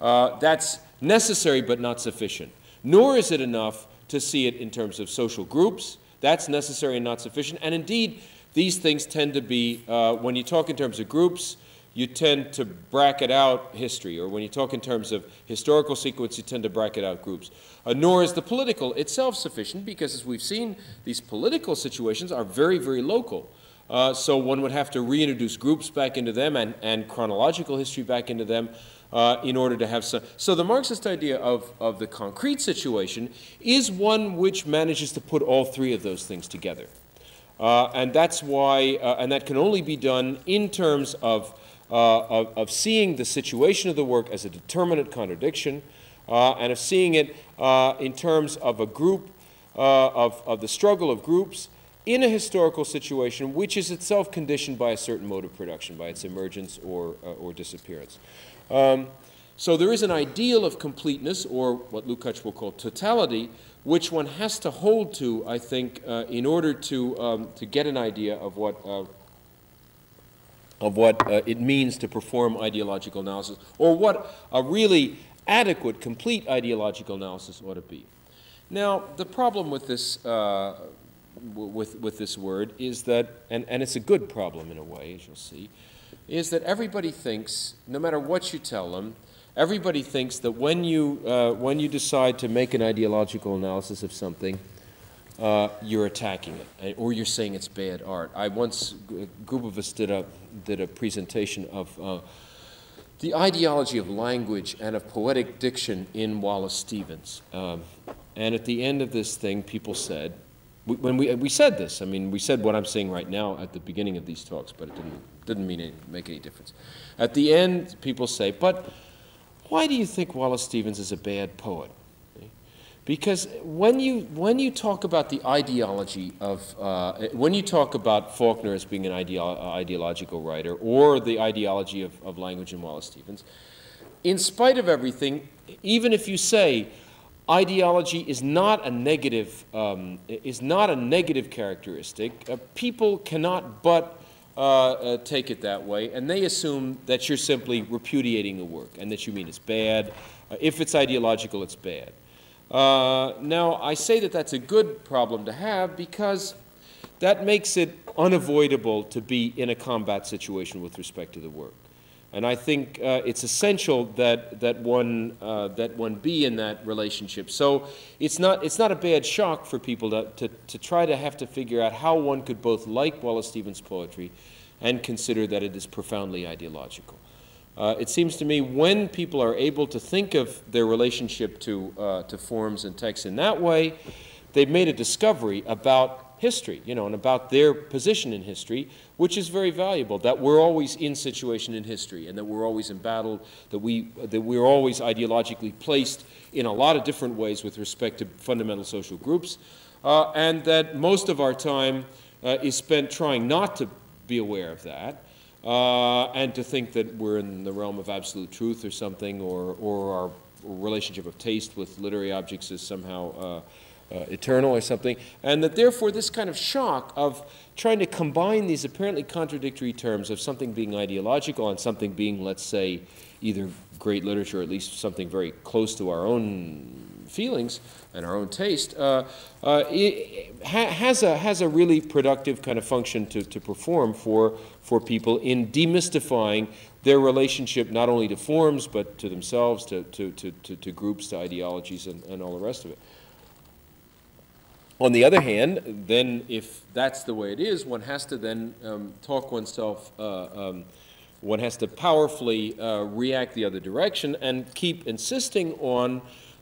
Uh, that's necessary but not sufficient. Nor is it enough to see it in terms of social groups. That's necessary and not sufficient. And indeed, these things tend to be, uh, when you talk in terms of groups, you tend to bracket out history, or when you talk in terms of historical sequence, you tend to bracket out groups. Uh, nor is the political itself sufficient, because as we've seen, these political situations are very, very local. Uh, so one would have to reintroduce groups back into them and, and chronological history back into them uh, in order to have some. So the Marxist idea of, of the concrete situation is one which manages to put all three of those things together. Uh, and that's why, uh, and that can only be done in terms of uh, of, of, seeing the situation of the work as a determinate contradiction uh, and of seeing it uh, in terms of a group, uh, of, of the struggle of groups in a historical situation which is itself conditioned by a certain mode of production, by its emergence or, uh, or disappearance. Um, so there is an ideal of completeness, or what Lukács will call totality, which one has to hold to, I think, in order to, um, to get an idea of what of what uh, it means to perform ideological analysis, or what a really adequate, complete ideological analysis ought to be. Now, the problem with this, uh, with, with this word is that, and, and it's a good problem in a way, as you'll see, is that everybody thinks, no matter what you tell them, everybody thinks that when you, uh, when you decide to make an ideological analysis of something, uh, you're attacking it, eh, or you're saying it's bad art. I once, a group of us did a, did a presentation of uh, the ideology of language and of poetic diction in Wallace Stevens. Um, and at the end of this thing, people said, we, when we, we said this, I mean, we said what I'm saying right now at the beginning of these talks, but it didn't, didn't mean any, make any difference. At the end, people say, but why do you think Wallace Stevens is a bad poet? Because when you, when you talk about the ideology of, uh, when you talk about Faulkner as being an ideo ideological writer or the ideology of, of language in Wallace Stevens, in spite of everything, even if you say ideology is not a negative, um, is not a negative characteristic, uh, people cannot but uh, uh, take it that way, and they assume that you're simply repudiating the work and that you mean it's bad. Uh, if it's ideological, it's bad. Uh, now, I say that that's a good problem to have because that makes it unavoidable to be in a combat situation with respect to the work. And I think uh, it's essential that, that, one, uh, that one be in that relationship. So it's not, it's not a bad shock for people to, to, to try to have to figure out how one could both like Wallace Stevens' poetry and consider that it is profoundly ideological. Uh, it seems to me when people are able to think of their relationship to, uh, to forms and texts in that way, they've made a discovery about history, you know, and about their position in history, which is very valuable, that we're always in situation in history and that we're always embattled, that, we, that we're always ideologically placed in a lot of different ways with respect to fundamental social groups, uh, and that most of our time uh, is spent trying not to be aware of that, uh, and to think that we're in the realm of absolute truth or something, or, or our relationship of taste with literary objects is somehow uh, uh, eternal or something, and that therefore this kind of shock of trying to combine these apparently contradictory terms of something being ideological and something being, let's say, either great literature, or at least something very close to our own feelings and our own taste, uh, uh, ha has, a, has a really productive kind of function to, to perform for, for people in demystifying their relationship not only to forms but to themselves, to, to, to, to, to groups, to ideologies, and, and all the rest of it. On the other hand, then if that's the way it is, one has to then um, talk oneself, uh, um, one has to powerfully uh, react the other direction and keep insisting on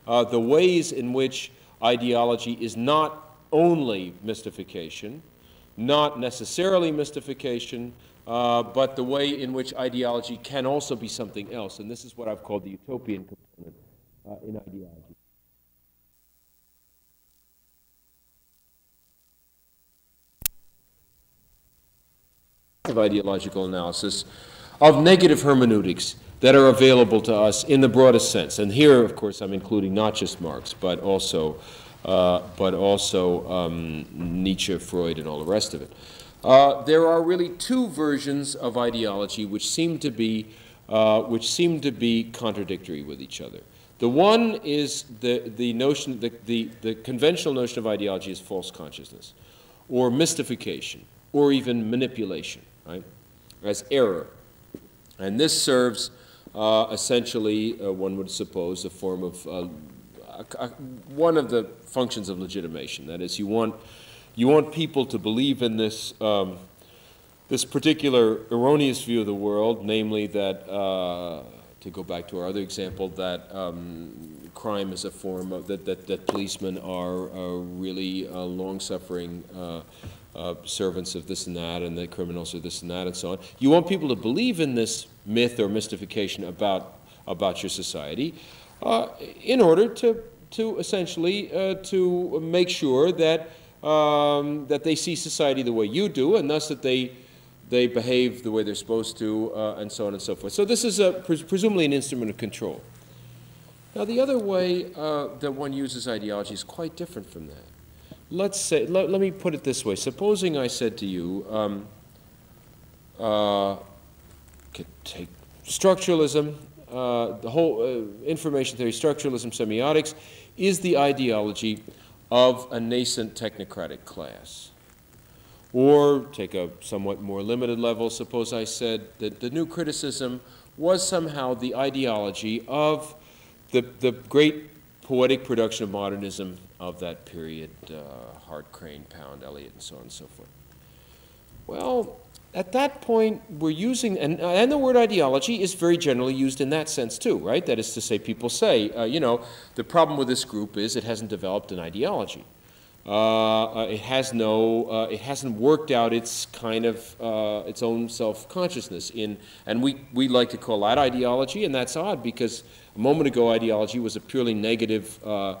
uh, the ways in which ideology is not only mystification, not necessarily mystification, uh, but the way in which ideology can also be something else. And this is what I've called the utopian component uh, in ideology. of ideological analysis of negative hermeneutics that are available to us in the broadest sense. And here, of course, I'm including not just Marx, but also, uh, but also um, Nietzsche, Freud, and all the rest of it. Uh, there are really two versions of ideology which seem to be, uh, which seem to be contradictory with each other. The one is the, the notion, the, the, the conventional notion of ideology is false consciousness, or mystification, or even manipulation right, as error. And this serves uh, essentially, uh, one would suppose, a form of uh, a, a, one of the functions of legitimation. That is, you want, you want people to believe in this, um, this particular erroneous view of the world, namely that, uh, to go back to our other example, that um, crime is a form of, that, that, that policemen are really uh, long-suffering uh, servants of this and that, and the criminals are this and that, and so on. You want people to believe in this myth or mystification about, about your society uh, in order to, to essentially uh, to make sure that, um, that they see society the way you do, and thus that they, they behave the way they're supposed to, uh, and so on and so forth. So this is a, pres presumably an instrument of control. Now, the other way uh, that one uses ideology is quite different from that let's say, let, let, me put it this way. Supposing I said to you, um, uh, take structuralism, uh, the whole uh, information theory, structuralism, semiotics, is the ideology of a nascent technocratic class. Or take a somewhat more limited level, suppose I said that the new criticism was somehow the ideology of the, the great poetic production of modernism of that period, uh, Hart, Crane, Pound, Eliot, and so on and so forth. Well, at that point, we're using, and, and the word ideology is very generally used in that sense too, right? That is to say, people say, uh, you know, the problem with this group is it hasn't developed an ideology. Uh, uh it has no, uh, it hasn't worked out its kind of, uh, its own self-consciousness in, and we, we like to call that ideology, and that's odd because a moment ago ideology was a purely negative uh,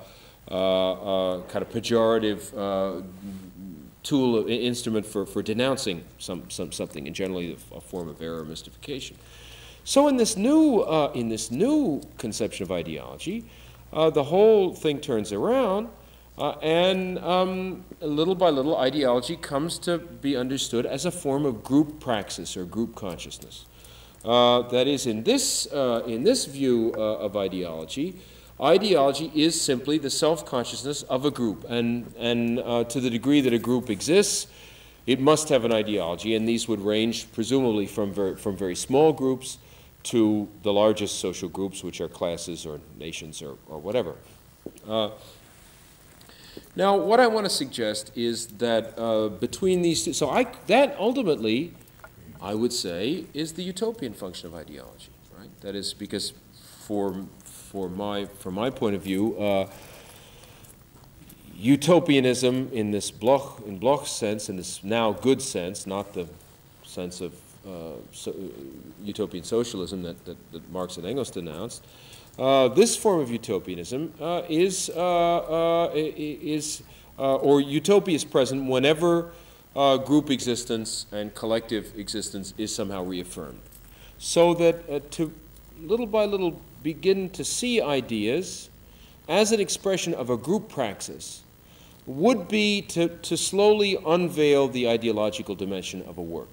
uh, kind of pejorative tool, instrument for, for denouncing some, some, something, and generally a form of error or mystification. So in this new, in this new conception of ideology, the whole thing turns around, uh, and um, little by little, ideology comes to be understood as a form of group praxis or group consciousness. that is, in this, in this view of ideology, Ideology is simply the self-consciousness of a group, and, and uh, to the degree that a group exists, it must have an ideology, and these would range presumably from very, from very small groups to the largest social groups, which are classes or nations or, or whatever. Now, what I want to suggest is that uh, between these two, so I, that ultimately, I would say, is the utopian function of ideology, right? That is because for for my, from my point of view, uh, utopianism in this Bloch, in Bloch's sense, in this now good sense, not the sense of uh, so, uh, utopian socialism that, that, that, Marx and Engels denounced, uh, this form of utopianism uh, is, uh, is or utopia is present whenever group existence and collective existence is somehow reaffirmed. So that to little by little begin to see ideas as an expression of a group praxis would be to, to slowly unveil the ideological dimension of a work.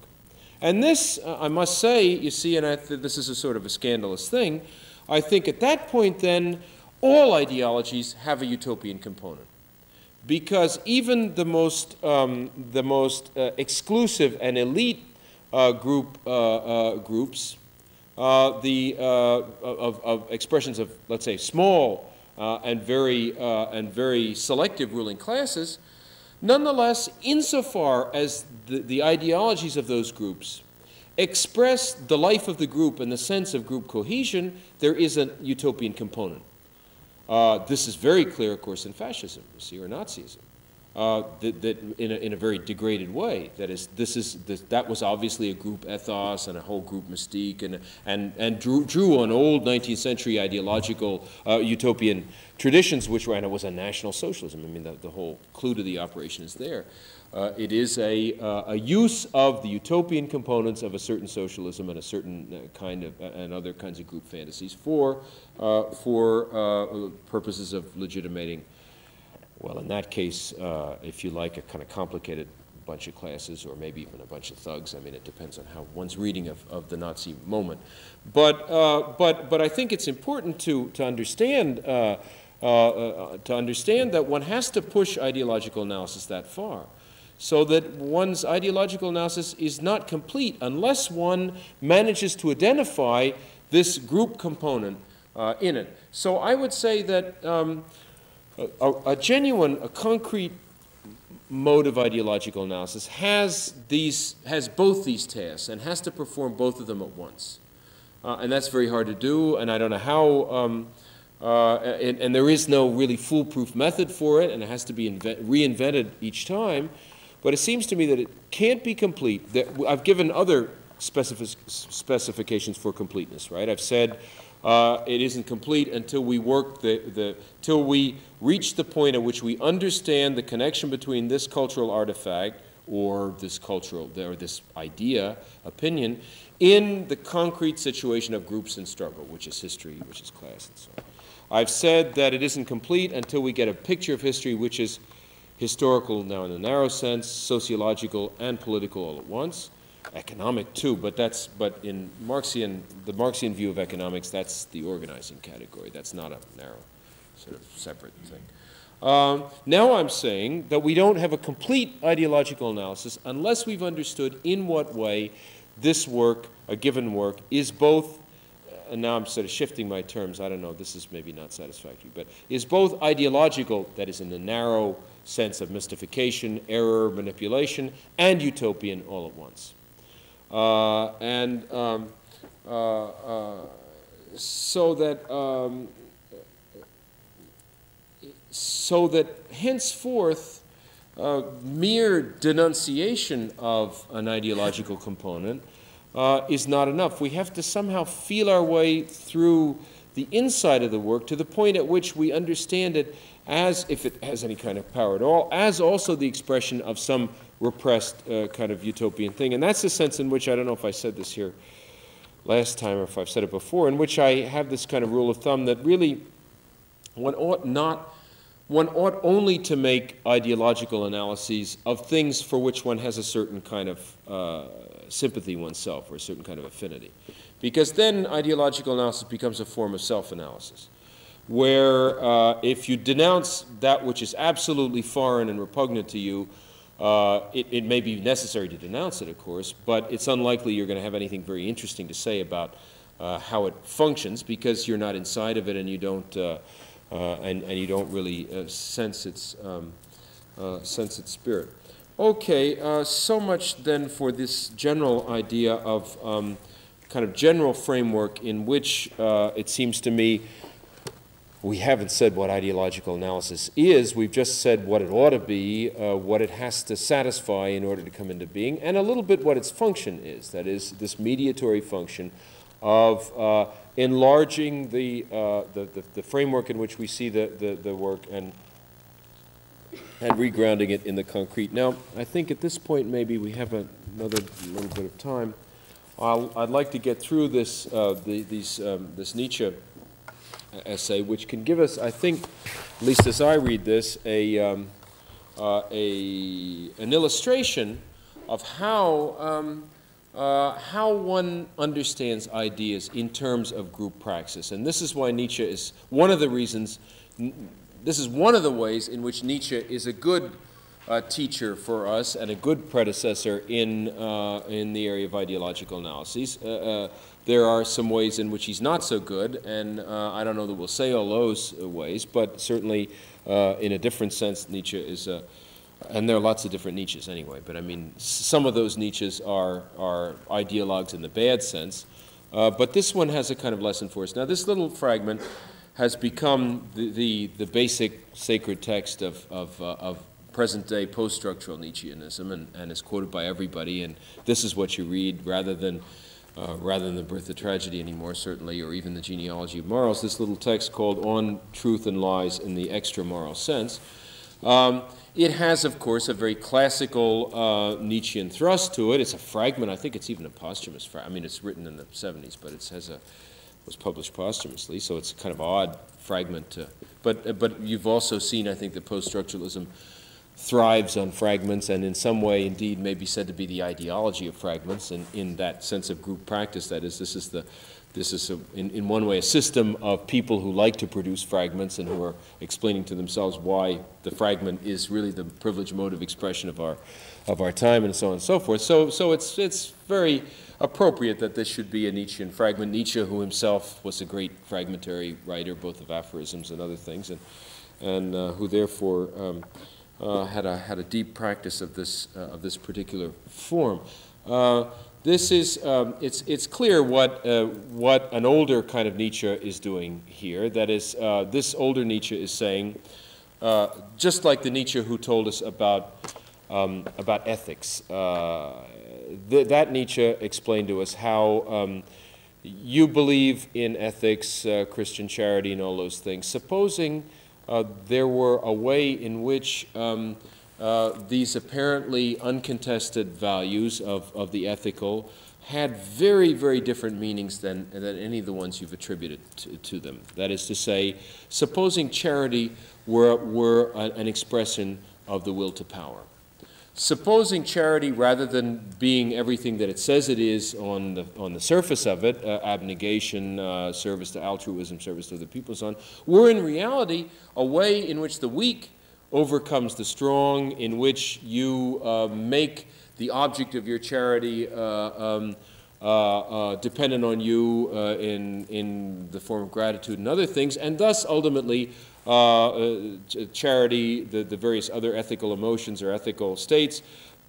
And this, uh, I must say, you see, and th this is a sort of a scandalous thing, I think at that point then, all ideologies have a utopian component. Because even the most, um, the most uh, exclusive and elite uh, group, uh, uh, groups, uh, the, of, of, expressions of, let's say, small and, very, and very selective ruling classes, nonetheless, insofar as the, the ideologies of those groups express the life of the group and the sense of group cohesion, there is a utopian component. Uh, this is very clear, of course, in fascism, you see, or Nazism. Uh, that, that in, a, in, a, very degraded way. That is, this is this, that was obviously a group ethos and a whole group mystique, and and and drew, drew on old 19th century ideological uh, utopian traditions, which ran it was a national socialism. I mean, the, the whole clue to the operation is there. Uh, it is a, uh, a use of the utopian components of a certain socialism and a certain uh, kind of, uh, and other kinds of group fantasies for, uh, for uh, purposes of legitimating, well, in that case, if you like, a kind of complicated bunch of classes or maybe even a bunch of thugs. I mean, it depends on how one's reading of, of the Nazi moment. But, but, but I think it's important to, to understand uh, uh, to understand that one has to push ideological analysis that far so that one's ideological analysis is not complete unless one manages to identify this group component uh, in it. So I would say that um, a, a, genuine, a concrete mode of ideological analysis has these, has both these tasks and has to perform both of them at once. Uh, and that's very hard to do, and I don't know how, um, uh, and, and, there is no really foolproof method for it, and it has to be reinvented each time. But it seems to me that it can't be complete. That I've given other specific, specifications for completeness, right? I've said uh, it isn't complete until we work the, the, till we reach the point at which we understand the connection between this cultural artifact or this cultural, or this idea, opinion, in the concrete situation of groups in struggle, which is history, which is class, and so on. I've said that it isn't complete until we get a picture of history which is historical now in a narrow sense, sociological and political all at once, economic too, but that's, but in Marxian, the Marxian view of economics, that's the organizing category. That's not a narrow, sort of separate thing. Um, now I'm saying that we don't have a complete ideological analysis unless we've understood in what way this work, a given work, is both, and now I'm sort of shifting my terms, I don't know, this is maybe not satisfactory, but is both ideological, that is in the narrow sense of mystification, error, manipulation, and utopian all at once. Uh, and um, uh, uh, so that um, so that henceforth uh, mere denunciation of an ideological component uh, is not enough. We have to somehow feel our way through the inside of the work to the point at which we understand it as, if it has any kind of power at all, as also the expression of some repressed uh, kind of utopian thing. And that's the sense in which, I don't know if I said this here last time or if I've said it before, in which I have this kind of rule of thumb that really one ought not, one ought only to make ideological analyses of things for which one has a certain kind of uh, sympathy oneself or a certain kind of affinity. Because then ideological analysis becomes a form of self-analysis where uh, if you denounce that which is absolutely foreign and repugnant to you, uh, it, it, may be necessary to denounce it, of course, but it's unlikely you're going to have anything very interesting to say about uh, how it functions because you're not inside of it and you don't, uh, uh, and, and, you don't really uh, sense, its, um, sense its spirit. Okay, so much then for this general idea of um, kind of general framework in which it seems to me we haven't said what ideological analysis is. We've just said what it ought to be, uh, what it has to satisfy in order to come into being, and a little bit what its function is. That is, this mediatory function of uh, enlarging the, uh, the, the, the, framework in which we see the, the, the work and, and regrounding it in the concrete. Now, I think at this point maybe we have a, another little bit of time. i would like to get through this, uh, the, these, um, this Nietzsche essay, which can give us, I think, at least as I read this, a, um, uh, a, an illustration of how, um, uh, how one understands ideas in terms of group praxis. And this is why Nietzsche is one of the reasons, this is one of the ways in which Nietzsche is a good uh, teacher for us and a good predecessor in, uh, in the area of ideological analyses. Uh, uh there are some ways in which he's not so good, and uh, I don't know that we'll say all those ways, but certainly uh, in a different sense, Nietzsche is a, and there are lots of different Nietzsches anyway, but I mean, some of those Nietzsches are, are ideologues in the bad sense, but this one has a kind of lesson for us. Now, this little fragment has become the, the, the basic sacred text of, of, of present day post structural Nietzscheanism and, and is quoted by everybody. And this is what you read rather than, uh, rather than the birth of tragedy anymore, certainly, or even the genealogy of morals. This little text called On Truth and Lies in the Extra Moral Sense. Um, it has, of course, a very classical uh, Nietzschean thrust to it. It's a fragment. I think it's even a posthumous fragment. I mean, it's written in the 70s, but it has a was published posthumously, so it's a kind of odd fragment. To, but but you've also seen, I think, that post-structuralism thrives on fragments and in some way indeed may be said to be the ideology of fragments and in that sense of group practice that is this is the this is a, in, in one way a system of people who like to produce fragments and who are explaining to themselves why the fragment is really the privileged mode of expression of our of our time and so on and so forth. So so it's it's very appropriate that this should be a Nietzschean fragment. Nietzsche who himself was a great fragmentary writer both of aphorisms and other things and and uh, who therefore um, uh, had, a, had a deep practice of this, uh, of this particular form. Uh, this is, um, it's, it's clear what, uh, what an older kind of Nietzsche is doing here. That is, uh, this older Nietzsche is saying, just like the Nietzsche who told us about, um, about ethics, th that Nietzsche explained to us how um, you believe in ethics, Christian charity, and all those things. Supposing there were a way in which um, uh, these apparently uncontested values of, of the ethical had very, very different meanings than, than any of the ones you've attributed to, to them. That is to say, supposing charity were, were a, an expression of the will to power. Supposing charity, rather than being everything that it says it is on the, on the surface of it, uh, abnegation, uh, service to altruism, service to the people, so on, were in reality a way in which the weak overcomes the strong, in which you uh, make the object of your charity uh, um, uh, uh, dependent on you in, in the form of gratitude and other things, and thus ultimately charity, the, the various other ethical emotions or ethical states,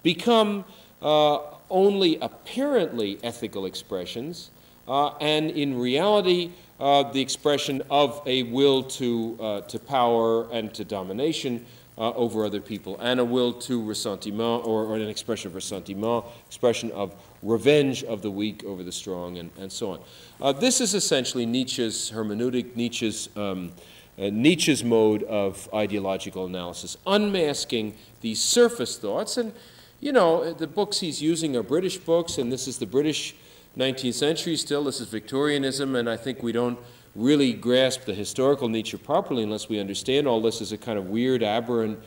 become uh, only apparently ethical expressions, uh, and in reality, uh, the expression of a will to, uh, to power and to domination uh, over other people, and a will to ressentiment, or, or, an expression of ressentiment, expression of revenge of the weak over the strong, and, and so on. Uh, this is essentially Nietzsche's hermeneutic, Nietzsche's um, uh, Nietzsche's mode of ideological analysis, unmasking these surface thoughts. And, you know, the books he's using are British books, and this is the British 19th century still. This is Victorianism, and I think we don't really grasp the historical Nietzsche properly unless we understand all this as a kind of weird, aberrant,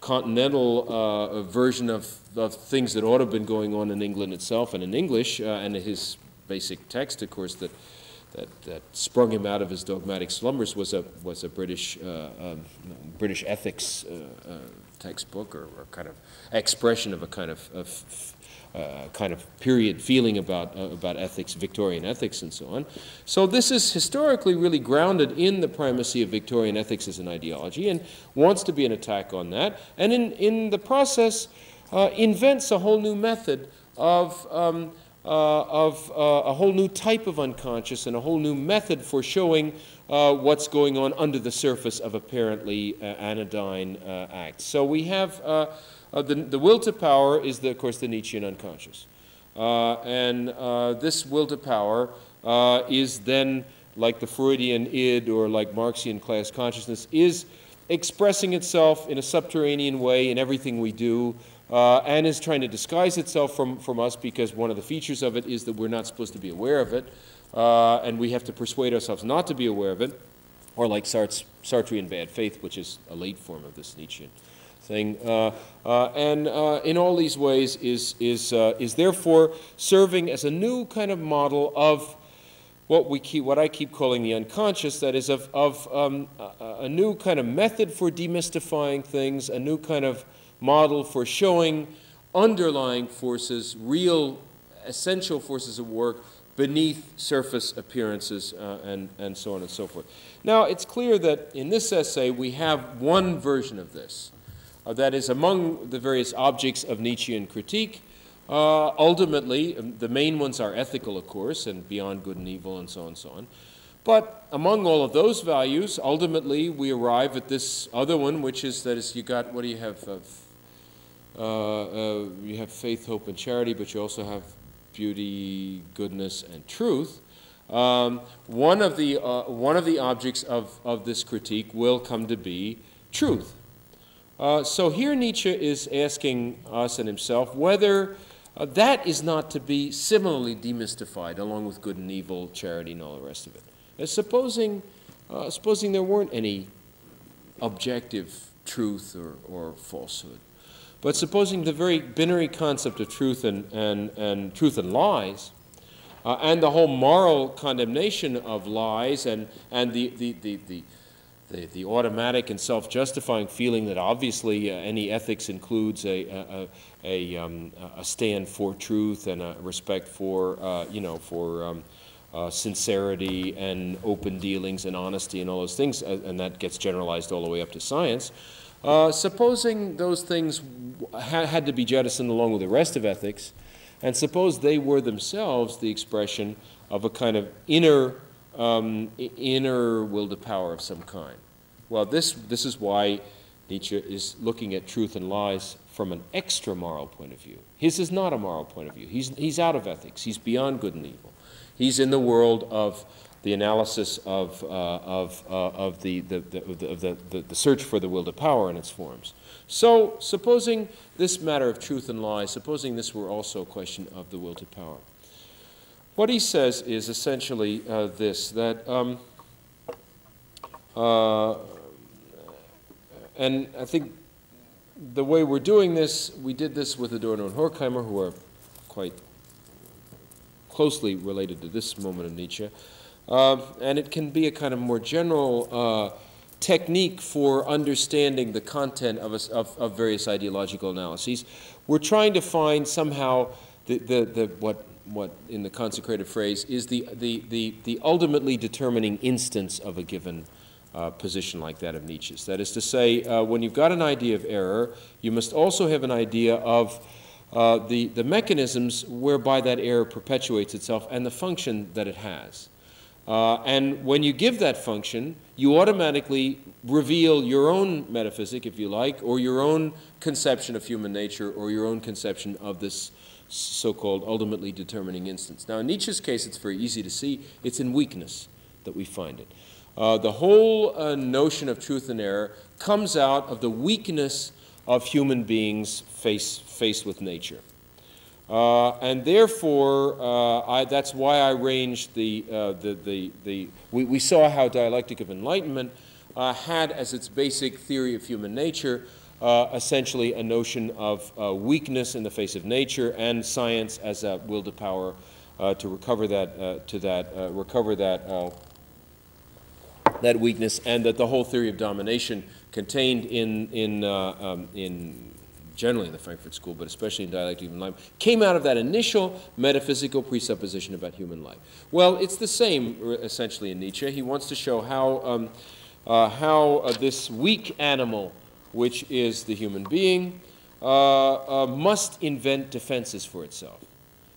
continental uh, version of, of things that ought to have been going on in England itself and in English, uh, and his basic text, of course, that that, that sprung him out of his dogmatic slumbers was a, was a British, uh, um, British ethics uh, uh, textbook or, or, kind of expression of a kind of, of uh, kind of period feeling about, uh, about ethics, Victorian ethics, and so on. So this is historically really grounded in the primacy of Victorian ethics as an ideology and wants to be an attack on that. And in, in the process, uh, invents a whole new method of um, Uh, of uh, a whole new type of unconscious and a whole new method for showing uh, what's going on under the surface of apparently uh, anodyne uh, acts. So we have the, the will to power is, the, of course, the Nietzschean unconscious. and this will to power is then like the Freudian id or like Marxian class consciousness, is expressing itself in a subterranean way in everything we do, uh, and is trying to disguise itself from, from us because one of the features of it is that we're not supposed to be aware of it, uh, and we have to persuade ourselves not to be aware of it, or like Sartre's, Sartrean bad faith, which is a late form of this Nietzschean thing. Uh, uh, and uh, in all these ways is, is, uh, is therefore serving as a new kind of model of what, we keep, what I keep calling the unconscious, that is, of, of um, a, a new kind of method for demystifying things, a new kind of model for showing underlying forces, real essential forces of work beneath surface appearances uh, and, and so on and so forth. Now, it's clear that in this essay we have one version of this. Uh, that is, among the various objects of Nietzschean critique, uh, ultimately, um, the main ones are ethical, of course, and beyond good and evil, and so on and so on. But among all of those values, ultimately, we arrive at this other one, which is that is you got, what do you have? Uh, uh, you have faith, hope, and charity, but you also have beauty, goodness, and truth. Um, one, of the, uh, one of the objects of, of this critique will come to be truth. Uh, so here Nietzsche is asking us and himself whether uh, that is not to be similarly demystified along with good and evil, charity, and all the rest of it. As supposing, supposing there weren't any objective truth or, or falsehood. But supposing the very binary concept of truth and, and, and truth and lies, uh, and the whole moral condemnation of lies and, and the, the, the, the, the, the automatic and self-justifying feeling that obviously uh, any ethics includes a, a, a, um, a, stand for truth and a respect for, uh, you know, for um, uh, sincerity and open dealings and honesty and all those things, uh, and that gets generalized all the way up to science. Uh, supposing those things ha had to be jettisoned along with the rest of ethics, and suppose they were themselves the expression of a kind of inner, um, inner will to power of some kind. Well, this, this is why Nietzsche is looking at truth and lies from an extra moral point of view. His is not a moral point of view. He's, he's out of ethics. He's beyond good and evil. He's in the world of the analysis of, uh, of, uh, of, the, the, the, the, the, search for the will to power in its forms. So, supposing this matter of truth and lie, supposing this were also a question of the will to power, what he says is essentially uh, this that, um, uh, and I think the way we're doing this, we did this with Adorno and Horkheimer, who are quite closely related to this moment of Nietzsche. Uh, and it can be a kind of more general uh, technique for understanding the content of, a, of, of, various ideological analyses. We're trying to find somehow the, the, the, what, what in the consecrated phrase is the, the, the, the ultimately determining instance of a given uh, position like that of Nietzsche's. That is to say, uh, when you've got an idea of error, you must also have an idea of uh, the, the mechanisms whereby that error perpetuates itself and the function that it has. Uh, and when you give that function, you automatically reveal your own metaphysic, if you like, or your own conception of human nature, or your own conception of this so-called ultimately determining instance. Now, in Nietzsche's case, it's very easy to see. It's in weakness that we find it. Uh, the whole uh, notion of truth and error comes out of the weakness of human beings face, faced with nature. Uh, and therefore, uh, I, that's why I ranged the, uh, the, the, the we, we, saw how dialectic of enlightenment uh, had as its basic theory of human nature uh, essentially a notion of uh, weakness in the face of nature and science as a will to power to recover that, to that, recover that, that weakness and that the whole theory of domination contained in, in, um, in generally in the Frankfurt School, but especially in dialectic of enlightenment, came out of that initial metaphysical presupposition about human life. Well, it's the same essentially in Nietzsche. He wants to show how, um, uh, how uh, this weak animal, which is the human being, uh, uh must invent defenses for itself.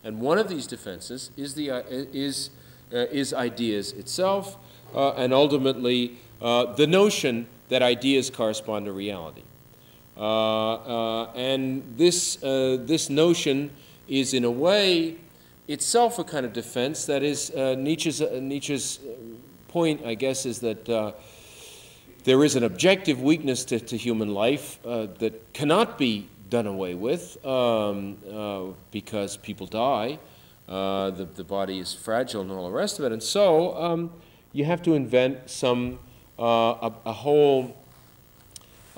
And one of these defenses is, the, uh, is, uh, is ideas itself, and ultimately the notion that ideas correspond to reality. Uh, uh, and this, uh, this notion is, in a way, itself a kind of defense. That is, Nietzsche's, Nietzsche's point, I guess, is that there is an objective weakness to, to human life uh, that cannot be done away with um, uh, because people die. Uh, the, the body is fragile and all the rest of it. And so um, you have to invent some, a, a, whole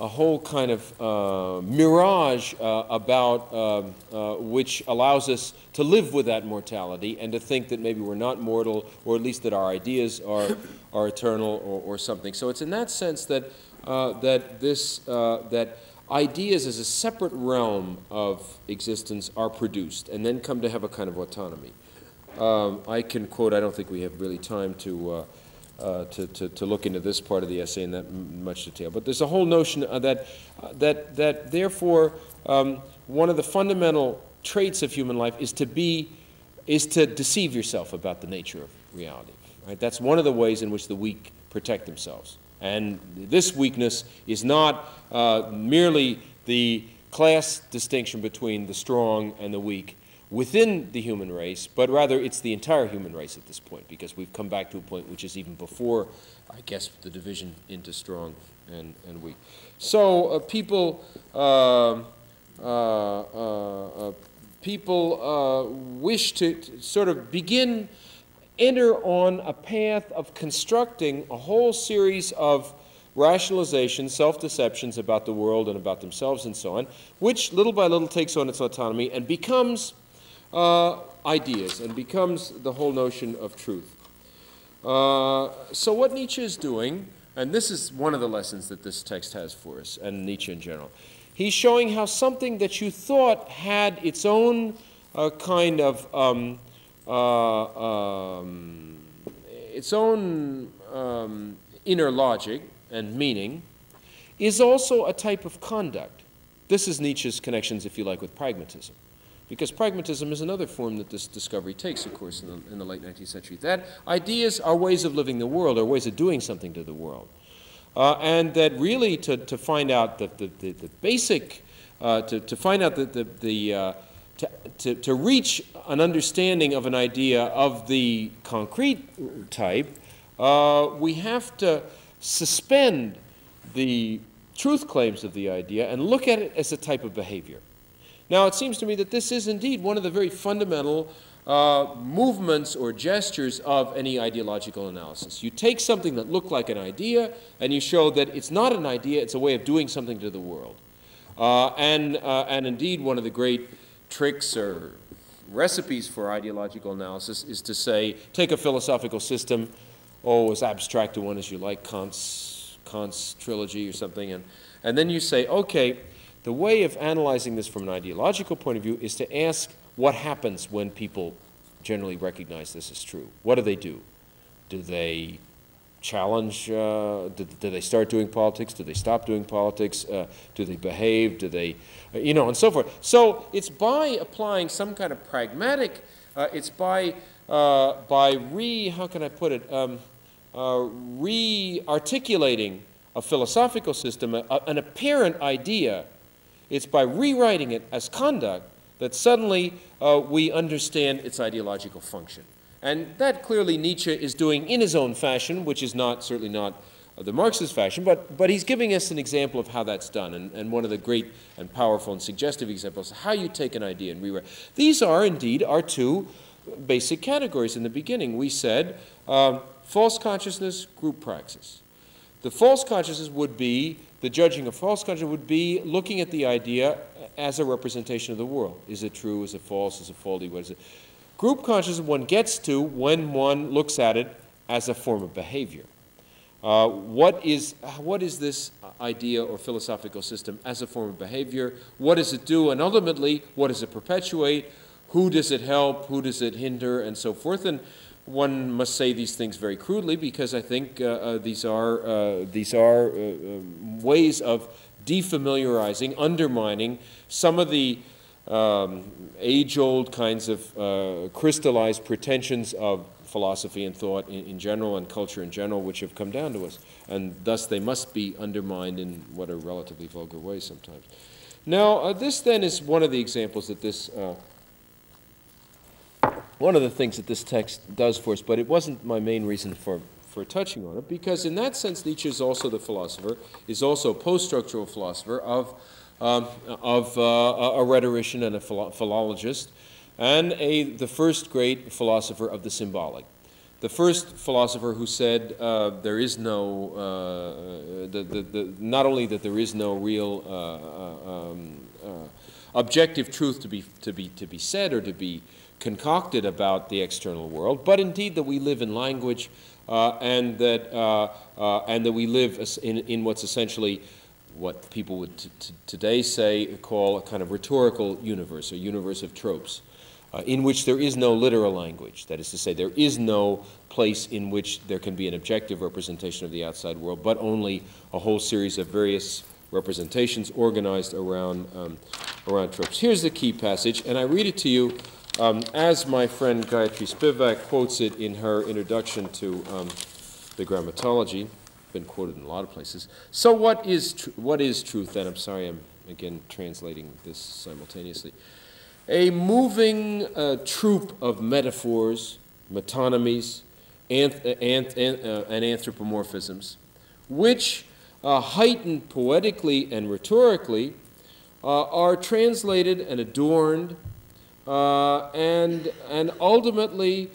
a whole kind of uh, mirage uh, about um, uh, which allows us to live with that mortality and to think that maybe we're not mortal or at least that our ideas are, are eternal or, or something. So it's in that sense that, uh, that this, uh, that ideas as a separate realm of existence are produced and then come to have a kind of autonomy. Um, I can quote, I don't think we have really time to uh, to, to, to, look into this part of the essay in that much detail. But there's a whole notion uh, that, uh, that, that therefore, um, one of the fundamental traits of human life is to be, is to deceive yourself about the nature of reality. Right? That's one of the ways in which the weak protect themselves. And this weakness is not uh, merely the class distinction between the strong and the weak, within the human race, but rather it's the entire human race at this point, because we've come back to a point which is even before, I guess, the division into strong and, and weak. So uh, people, uh, uh, uh people uh, wish to, to sort of begin, enter on a path of constructing a whole series of rationalizations, self-deceptions about the world and about themselves and so on, which little by little takes on its autonomy and becomes uh, ideas and becomes the whole notion of truth. Uh, so, what Nietzsche is doing, and this is one of the lessons that this text has for us, and Nietzsche in general, he's showing how something that you thought had its own uh, kind of um, uh, um, its own um, inner logic and meaning is also a type of conduct. This is Nietzsche's connections, if you like, with pragmatism. Because pragmatism is another form that this discovery takes, of course, in the, in the late 19th century. That ideas are ways of living the world, are ways of doing something to the world. Uh, and that really to, to find out the, the, the, the basic, uh, to, to find out the, the, the uh, to, to, to reach an understanding of an idea of the concrete type, uh, we have to suspend the truth claims of the idea and look at it as a type of behavior. Now, it seems to me that this is indeed one of the very fundamental uh, movements or gestures of any ideological analysis. You take something that looked like an idea and you show that it's not an idea, it's a way of doing something to the world. Uh, and, uh, and indeed, one of the great tricks or recipes for ideological analysis is to say, take a philosophical system, oh, as abstract a one as you like, Kant's, Kant's trilogy or something, and, and then you say, okay, the way of analyzing this from an ideological point of view is to ask what happens when people generally recognize this is true. What do they do? Do they challenge? Uh, do, do, they start doing politics? Do they stop doing politics? Uh, do they behave? Do they, uh, you know, and so forth. So it's by applying some kind of pragmatic, uh, it's by, uh, by re, how can I put it, um, uh, re-articulating a philosophical system, a, an apparent idea it's by rewriting it as conduct that suddenly uh, we understand its ideological function. And that clearly Nietzsche is doing in his own fashion, which is not certainly not the Marxist fashion, but, but he's giving us an example of how that's done, and, and one of the great and powerful and suggestive examples of how you take an idea and rewrite. These are indeed our two basic categories in the beginning. We said um, false consciousness, group praxis. The false consciousness would be the judging of false consciousness would be looking at the idea as a representation of the world. Is it true? Is it false? Is it faulty? What is it? Group consciousness one gets to when one looks at it as a form of behavior. Uh, what, is, what is this idea or philosophical system as a form of behavior? What does it do? And ultimately, what does it perpetuate? Who does it help? Who does it hinder? And so forth. And one must say these things very crudely because I think uh, uh, these are, uh, these are uh, um, ways of defamiliarizing, undermining some of the um, age-old kinds of uh, crystallized pretensions of philosophy and thought in, in, general and culture in general, which have come down to us. And thus they must be undermined in what are relatively vulgar ways sometimes. Now, uh, this then is one of the examples that this one of the things that this text does for us, but it wasn't my main reason for, for touching on it, because in that sense, Nietzsche is also the philosopher, is also a post-structural philosopher of, um, of uh, a rhetorician and a philologist, and a, the first great philosopher of the symbolic. the first philosopher who said uh, there is no, uh, the, the, the, not only that there is no real uh, uh um, uh, objective truth to be, to, be, to be said or to be concocted about the external world, but indeed that we live in language uh, and, that, and that we live in, in what's essentially what people would today say call a kind of rhetorical universe, a universe of tropes uh, in which there is no literal language. That is to say, there is no place in which there can be an objective representation of the outside world, but only a whole series of various representations organized around, um, around tropes. Here's the key passage, and I read it to you um, as my friend Gayatri Spivak quotes it in her introduction to um, the grammatology. Been quoted in a lot of places. So, what is, what is truth then? I'm sorry, I'm again translating this simultaneously a moving uh, troop of metaphors, metonymies, anth anth uh, and anthropomorphisms, which, uh, heightened poetically and rhetorically, uh, are translated and adorned uh, and, and ultimately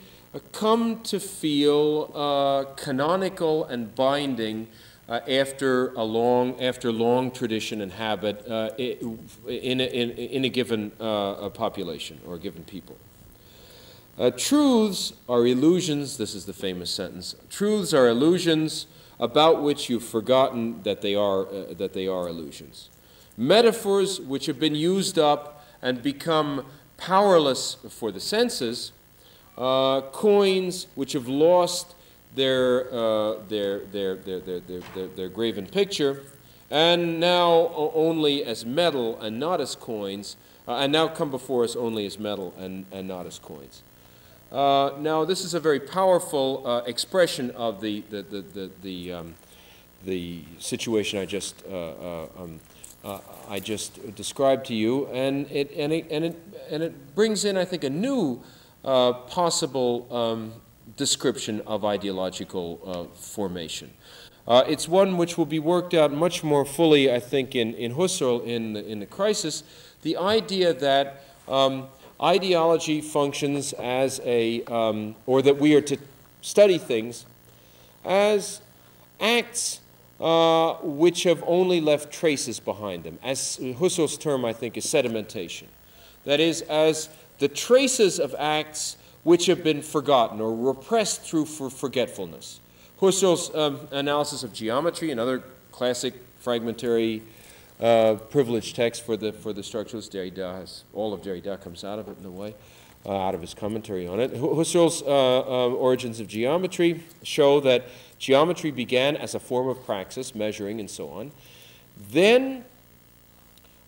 come to feel uh, canonical and binding uh, after a long after long tradition and habit uh, in, a, in, in, a given uh, population or a given people. Uh, truths are illusions. This is the famous sentence. Truths are illusions about which you've forgotten that they are uh, that they are illusions. Metaphors which have been used up and become powerless for the senses. Uh, coins which have lost their, uh, their, their, their, their, their, their, graven picture, and now only as metal and not as coins, uh, and now come before us only as metal and, and not as coins. Uh, now, this is a very powerful uh, expression of the, the, the, the, the, um, the situation I just, uh, um, I just described to you, and it, and, it, and, it, and it brings in, I think, a new possible um, description of ideological uh, formation. Uh, it's one which will be worked out much more fully, I think, in, in Husserl in the, in the crisis. The idea that um, ideology functions as a, um, or that we are to study things as acts uh, which have only left traces behind them. As Husserl's term, I think, is sedimentation. That is, as the traces of acts which have been forgotten or repressed through for forgetfulness. Husserl's um, analysis of geometry, another classic fragmentary uh, privileged text for the, for the structuralist, Derrida has, all of Derrida comes out of it in a way, uh, out of his commentary on it. Husserl's uh, uh, origins of geometry show that geometry began as a form of praxis, measuring and so on, then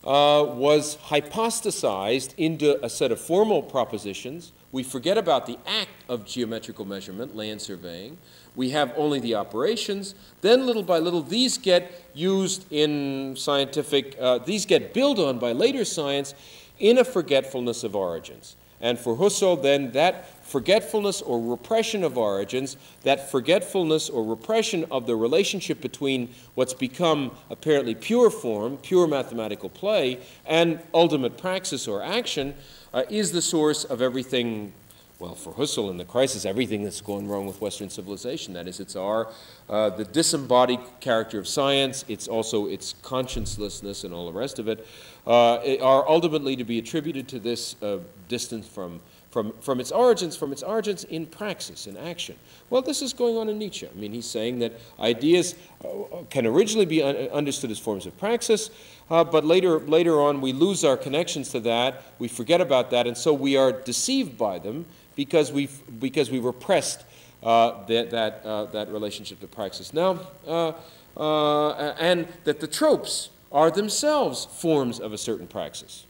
uh, was hypostasized into a set of formal propositions we forget about the act of geometrical measurement, land surveying. We have only the operations. Then, little by little, these get used in scientific, uh, these get built on by later science in a forgetfulness of origins. And for Husserl, then, that forgetfulness or repression of origins, that forgetfulness or repression of the relationship between what's become apparently pure form, pure mathematical play, and ultimate praxis or action, uh, is the source of everything, well, for Husserl in the crisis, everything that's going wrong with Western civilization. That is, it's our, uh, the disembodied character of science, it's also its consciencelessness and all the rest of it, uh, are ultimately to be attributed to this uh, distance from from, from its origins, from its origins in praxis, in action. Well, this is going on in Nietzsche. I mean, he's saying that ideas uh, can originally be un understood as forms of praxis, uh, but later, later on we lose our connections to that, we forget about that, and so we are deceived by them because we because we repressed uh, that, that, uh, that relationship to praxis. Now, uh, uh, and that the tropes are themselves forms of a certain praxis.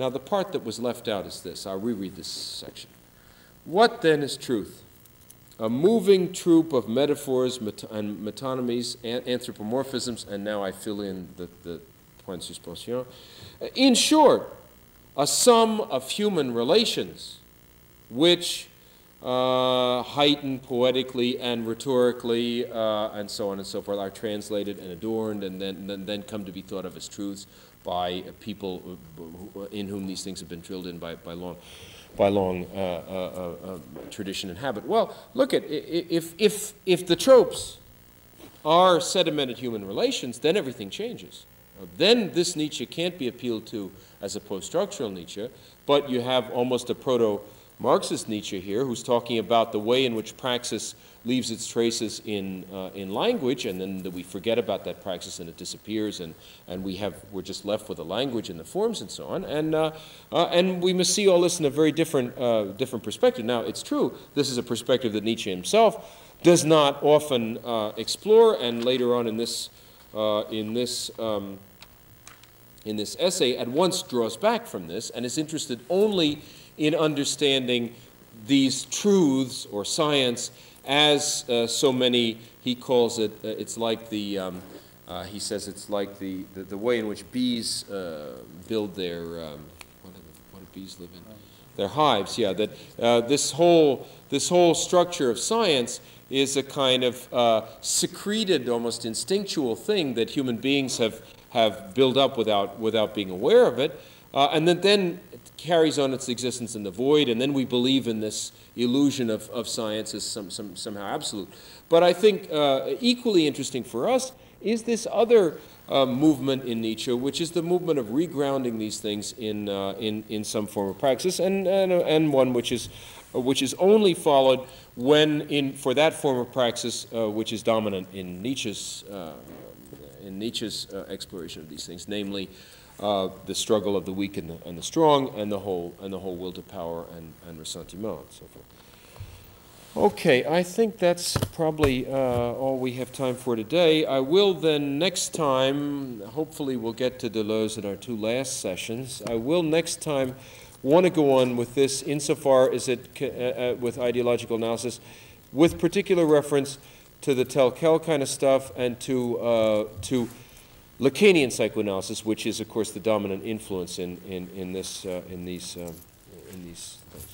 Now, the part that was left out is this. I'll reread this section. What then is truth? A moving troop of metaphors met and metonymies, anthropomorphisms, and now I fill in the, the point suspension. In short, a sum of human relations which uh, heightened poetically and rhetorically, uh, and so on and so forth, are translated and adorned and then, then, then come to be thought of as truths by people in whom these things have been drilled in by, by long. by long uh, uh, uh, tradition and habit. Well, look at if if if the tropes are sedimented human relations, then everything changes. Then this Nietzsche can't be appealed to as a post-structural Nietzsche, but you have almost a proto Marxist Nietzsche here, who's talking about the way in which praxis leaves its traces in, uh, in language, and then we forget about that praxis and it disappears, and, and we have, we're just left with the language and the forms and so on. And, uh, uh, and we must see all this in a very different, uh, different perspective. Now, it's true, this is a perspective that Nietzsche himself does not often uh, explore, and later on in this, uh, in this um, in this essay at once draws back from this and is interested only in understanding these truths or science as uh, so many, he calls it, uh, it's like the, um, uh, he says it's like the, the, the, way in which bees uh, build their, um, what, do the, what, do bees live in? Their hives, yeah, that uh, this, whole, this whole structure of science is a kind of uh, secreted, almost instinctual thing that human beings have, have built up without, without being aware of it. And then, then carries on its existence in the void, and then we believe in this illusion of, of science as some, some, somehow absolute. But I think uh, equally interesting for us is this other uh, movement in Nietzsche, which is the movement of regrounding these things in, uh, in, in some form of praxis, and, and, and one which is, which is only followed when, in, for that form of praxis, uh, which is dominant in Nietzsche's, uh, in Nietzsche's exploration of these things, namely uh, the struggle of the weak and the, and the, strong, and the whole and the whole will to power and, and ressentiment and so forth. Okay, I think that's probably uh, all we have time for today. I will then next time, hopefully we'll get to Deleuze in our two last sessions. I will next time want to go on with this insofar as it, uh, uh, with ideological analysis, with particular reference to the Tel-Quel kind of stuff and to, uh, to Lacanian psychoanalysis, which is, of course, the dominant influence in, in, in, this, uh, in, these, um, in these things.